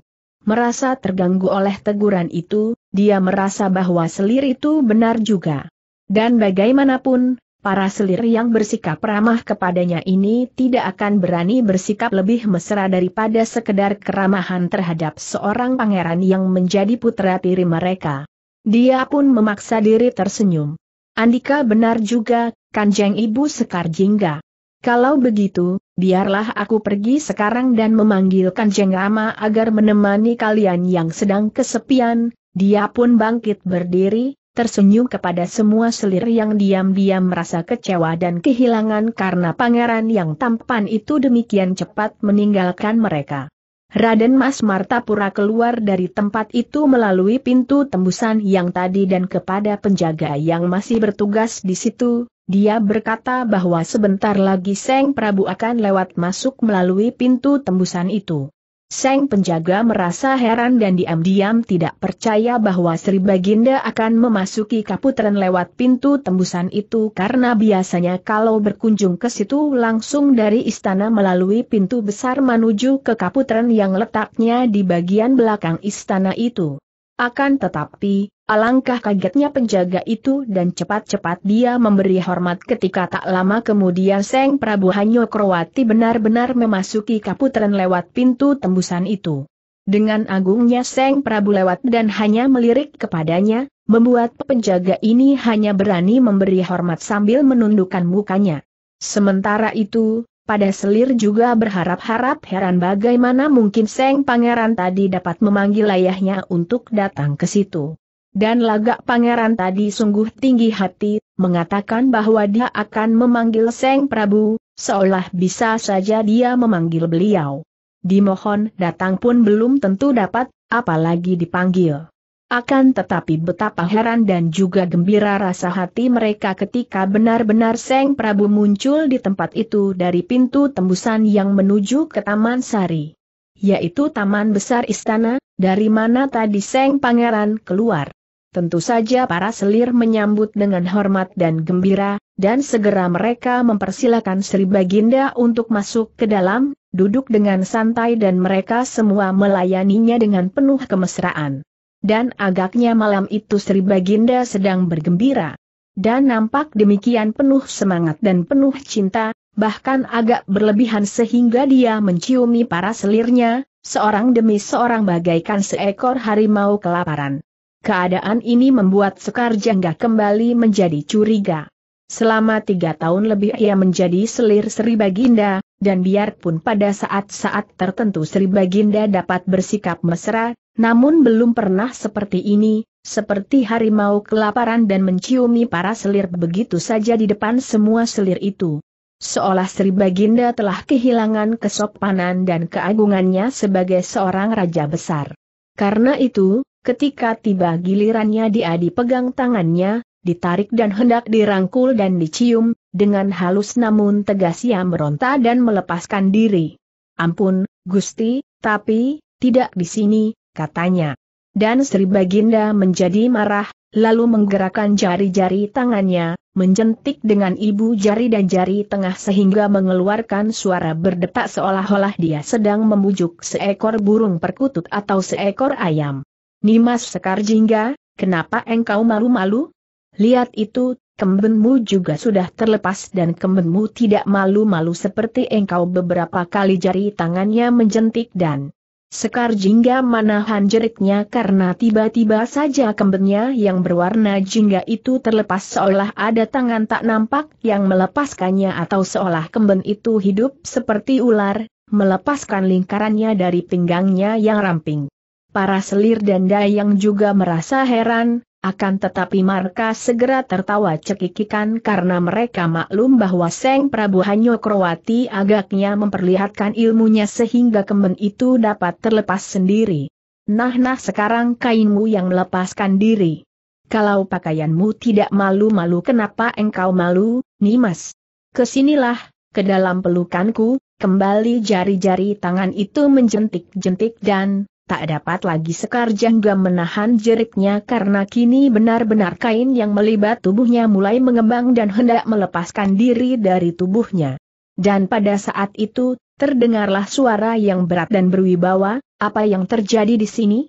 S1: Merasa terganggu oleh teguran itu, dia merasa bahwa selir itu benar juga. Dan bagaimanapun, para selir yang bersikap ramah kepadanya ini tidak akan berani bersikap lebih mesra daripada sekedar keramahan terhadap seorang pangeran yang menjadi putra tiri mereka. Dia pun memaksa diri tersenyum. Andika benar juga, Kanjeng Ibu Sekar Jingga. Kalau begitu, biarlah aku pergi sekarang dan memanggil Kanjeng Rama agar menemani kalian yang sedang kesepian, dia pun bangkit berdiri, tersenyum kepada semua selir yang diam-diam merasa kecewa dan kehilangan karena pangeran yang tampan itu demikian cepat meninggalkan mereka. Raden Mas Martapura keluar dari tempat itu melalui pintu tembusan yang tadi dan kepada penjaga yang masih bertugas di situ, dia berkata bahwa sebentar lagi Seng Prabu akan lewat masuk melalui pintu tembusan itu. Seng penjaga merasa heran dan diam-diam tidak percaya bahwa Sri Baginda akan memasuki Kaputren lewat pintu tembusan itu karena biasanya kalau berkunjung ke situ langsung dari istana melalui pintu besar menuju ke Kaputren yang letaknya di bagian belakang istana itu. Akan tetapi, alangkah kagetnya penjaga itu dan cepat-cepat dia memberi hormat ketika tak lama kemudian Seng Prabu Hanyo Krowati benar-benar memasuki kaputren lewat pintu tembusan itu. Dengan agungnya Seng Prabu lewat dan hanya melirik kepadanya, membuat penjaga ini hanya berani memberi hormat sambil menundukkan mukanya. Sementara itu, pada selir juga berharap-harap heran bagaimana mungkin Seng Pangeran tadi dapat memanggil ayahnya untuk datang ke situ. Dan lagak pangeran tadi sungguh tinggi hati, mengatakan bahwa dia akan memanggil Seng Prabu, seolah bisa saja dia memanggil beliau. Dimohon datang pun belum tentu dapat, apalagi dipanggil. Akan tetapi betapa heran dan juga gembira rasa hati mereka ketika benar-benar Seng Prabu muncul di tempat itu dari pintu tembusan yang menuju ke Taman Sari. Yaitu taman besar istana, dari mana tadi Seng Pangeran keluar. Tentu saja para selir menyambut dengan hormat dan gembira, dan segera mereka mempersilakan Sri Baginda untuk masuk ke dalam, duduk dengan santai dan mereka semua melayaninya dengan penuh kemesraan. Dan agaknya malam itu Sri Baginda sedang bergembira. Dan nampak demikian penuh semangat dan penuh cinta, bahkan agak berlebihan sehingga dia menciumi para selirnya, seorang demi seorang bagaikan seekor harimau kelaparan. Keadaan ini membuat Sekar Jangga kembali menjadi curiga. Selama tiga tahun lebih ia menjadi selir Sri Baginda, dan biarpun pada saat-saat tertentu Sri Baginda dapat bersikap mesra, namun belum pernah seperti ini, seperti harimau kelaparan dan menciumi para selir begitu saja di depan semua selir itu. Seolah Sri Baginda telah kehilangan kesopanan dan keagungannya sebagai seorang raja besar. Karena itu, ketika tiba gilirannya dia dipegang tangannya, ditarik dan hendak dirangkul dan dicium, dengan halus namun tegas ia meronta dan melepaskan diri. Ampun, Gusti, tapi, tidak di sini, katanya. Dan Sri Baginda menjadi marah, lalu menggerakkan jari-jari tangannya, menjentik dengan ibu jari dan jari tengah sehingga mengeluarkan suara berdetak seolah-olah dia sedang memujuk seekor burung perkutut atau seekor ayam. Nimas Sekar Jingga, kenapa engkau malu-malu? Lihat itu, kembenmu juga sudah terlepas dan kembenmu tidak malu-malu seperti engkau beberapa kali jari tangannya menjentik dan Sekar jingga manahan jeritnya karena tiba-tiba saja kembennya yang berwarna jingga itu terlepas seolah ada tangan tak nampak yang melepaskannya atau seolah kemben itu hidup seperti ular, melepaskan lingkarannya dari pinggangnya yang ramping. Para selir dan dayang juga merasa heran, akan tetapi Marka segera tertawa cekikikan karena mereka maklum bahwa Seng Prabu Hanyo Krowati agaknya memperlihatkan ilmunya sehingga kemben itu dapat terlepas sendiri. Nah-nah sekarang kainmu yang melepaskan diri. Kalau pakaianmu tidak malu-malu kenapa engkau malu, Nimas? Ke sinilah, ke dalam pelukanku, kembali jari-jari tangan itu menjentik-jentik dan, tak dapat lagi Sekar Jangga menahan jeritnya karena kini benar-benar kain yang melibat tubuhnya mulai mengembang dan hendak melepaskan diri dari tubuhnya. Dan pada saat itu, terdengarlah suara yang berat dan berwibawa, apa yang terjadi di sini?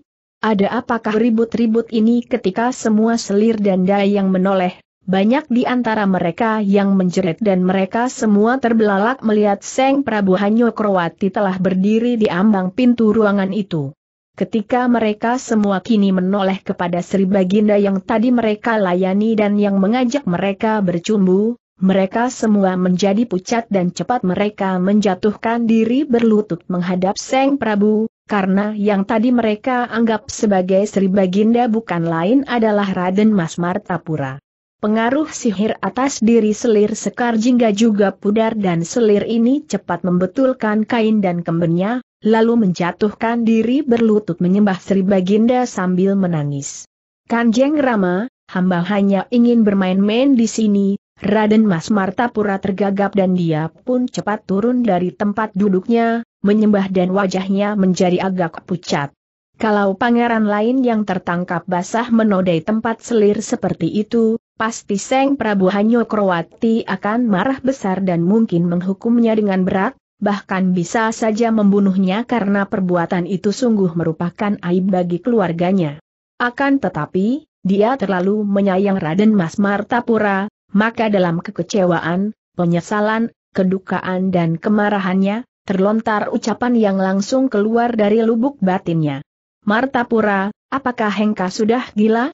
S1: Ada apakah ribut-ribut ini ketika semua selir dan dayang menoleh, banyak di antara mereka yang menjerit dan mereka semua terbelalak melihat Seng Prabu Hanyo Krowati telah berdiri di ambang pintu ruangan itu. Ketika mereka semua kini menoleh kepada Sri Baginda yang tadi mereka layani dan yang mengajak mereka bercumbu, mereka semua menjadi pucat dan cepat mereka menjatuhkan diri berlutut menghadap Seng Prabu, karena yang tadi mereka anggap sebagai Sri Baginda bukan lain adalah Raden Mas Martapura. Pengaruh sihir atas diri selir Sekar Jingga juga pudar dan selir ini cepat membetulkan kain dan kembennya, lalu menjatuhkan diri berlutut menyembah Sri Baginda sambil menangis. Kanjeng Rama, hamba hanya ingin bermain-main di sini, Raden Mas Martapura tergagap dan dia pun cepat turun dari tempat duduknya, menyembah dan wajahnya menjadi agak pucat. Kalau pangeran lain yang tertangkap basah menodai tempat selir seperti itu, pasti Seng Prabu Hanyo Krowati akan marah besar dan mungkin menghukumnya dengan berat, bahkan bisa saja membunuhnya karena perbuatan itu sungguh merupakan aib bagi keluarganya. Akan tetapi, dia terlalu menyayang Raden Mas Martapura, maka dalam kekecewaan, penyesalan, kedukaan dan kemarahannya, terlontar ucapan yang langsung keluar dari lubuk batinnya. Martapura, apakah Hengka sudah gila?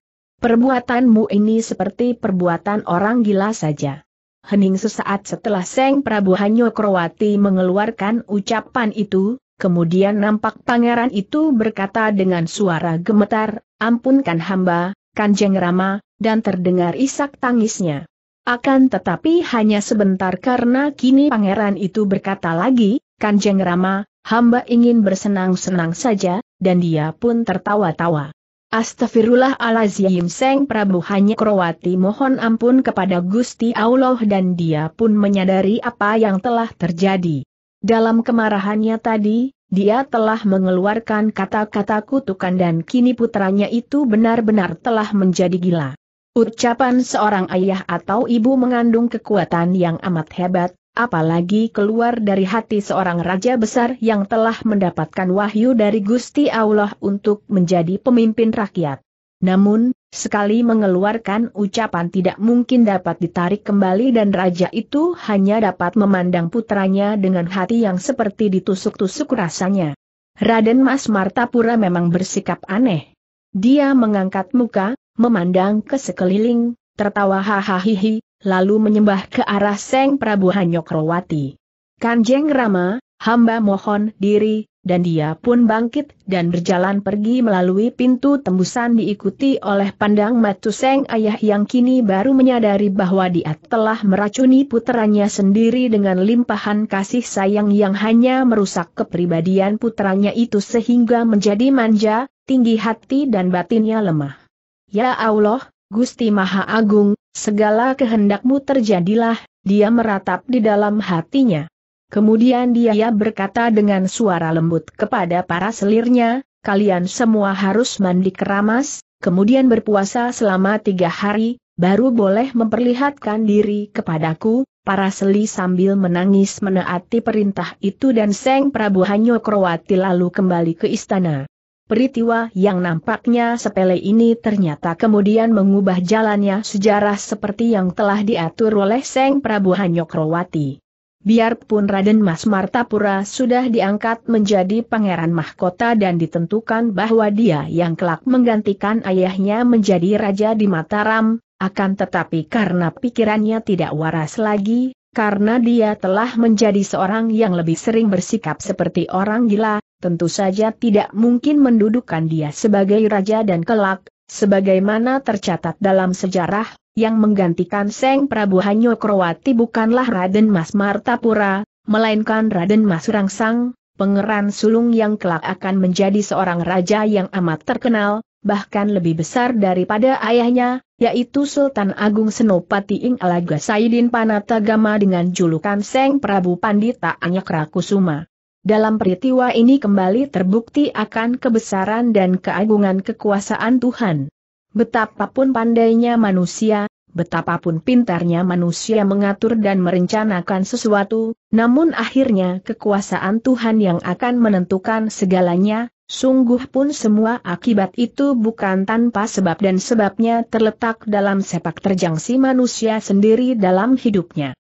S1: Perbuatanmu ini seperti perbuatan orang gila saja. Hening sesaat setelah Seng Prabu Hanyokrowati mengeluarkan ucapan itu, kemudian nampak pangeran itu berkata dengan suara gemetar, ampunkan hamba, Kanjeng Rama, dan terdengar isak tangisnya. Akan tetapi hanya sebentar karena kini pangeran itu berkata lagi, Kanjeng Rama, hamba ingin bersenang-senang saja, dan dia pun tertawa-tawa. Astagfirullahalazim Seng Prabu hanya Krowati mohon ampun kepada Gusti Allah dan dia pun menyadari apa yang telah terjadi. Dalam kemarahannya tadi, dia telah mengeluarkan kata-kata kutukan dan kini putranya itu benar-benar telah menjadi gila. Ucapan seorang ayah atau ibu mengandung kekuatan yang amat hebat, apalagi keluar dari hati seorang raja besar yang telah mendapatkan wahyu dari Gusti Allah untuk menjadi pemimpin rakyat. Namun, sekali mengeluarkan ucapan tidak mungkin dapat ditarik kembali dan raja itu hanya dapat memandang putranya dengan hati yang seperti ditusuk-tusuk rasanya. Raden Mas Martapura memang bersikap aneh. Dia mengangkat muka, memandang ke sekeliling, tertawa hahaha, lalu menyembah ke arah Seng Prabu Hanyokrowati. Kanjeng Rama, hamba mohon diri, dan dia pun bangkit dan berjalan pergi melalui pintu tembusan diikuti oleh pandang matu Seng ayah yang kini baru menyadari bahwa dia telah meracuni putranya sendiri dengan limpahan kasih sayang yang hanya merusak kepribadian putranya itu sehingga menjadi manja, tinggi hati dan batinnya lemah. Ya Allah, Gusti Maha Agung, segala kehendakmu terjadilah, dia meratap di dalam hatinya. Kemudian dia berkata dengan suara lembut kepada para selirnya, kalian semua harus mandi keramas, kemudian berpuasa selama tiga hari, baru boleh memperlihatkan diri kepadaku, para seli sambil menangis menaati perintah itu dan Seng Prabu Hanyokrowati lalu kembali ke istana. Peristiwa yang nampaknya sepele ini ternyata kemudian mengubah jalannya sejarah seperti yang telah diatur oleh Seng Prabu Hanyokrowati. Biarpun Raden Mas Martapura sudah diangkat menjadi pangeran mahkota dan ditentukan bahwa dia yang kelak menggantikan ayahnya menjadi raja di Mataram, akan tetapi karena pikirannya tidak waras lagi, karena dia telah menjadi seorang yang lebih sering bersikap seperti orang gila, tentu saja tidak mungkin mendudukan dia sebagai raja dan kelak, sebagaimana tercatat dalam sejarah, yang menggantikan Seng Prabu Hanyokrowati bukanlah Raden Mas Martapura, melainkan Raden Mas Rangsang, pengeran sulung yang kelak akan menjadi seorang raja yang amat terkenal, bahkan lebih besar daripada ayahnya, yaitu Sultan Agung Senopati Ing Alaga Saidin Panatagama dengan julukan Seng Prabu Pandita Anyakrakusuma. Dalam peristiwa ini kembali terbukti akan kebesaran dan keagungan kekuasaan Tuhan. Betapapun pandainya manusia, betapapun pintarnya manusia mengatur dan merencanakan sesuatu, namun akhirnya kekuasaan Tuhan yang akan menentukan segalanya, sungguh pun semua akibat itu bukan tanpa sebab dan sebabnya terletak dalam sepak terjang si manusia sendiri dalam hidupnya.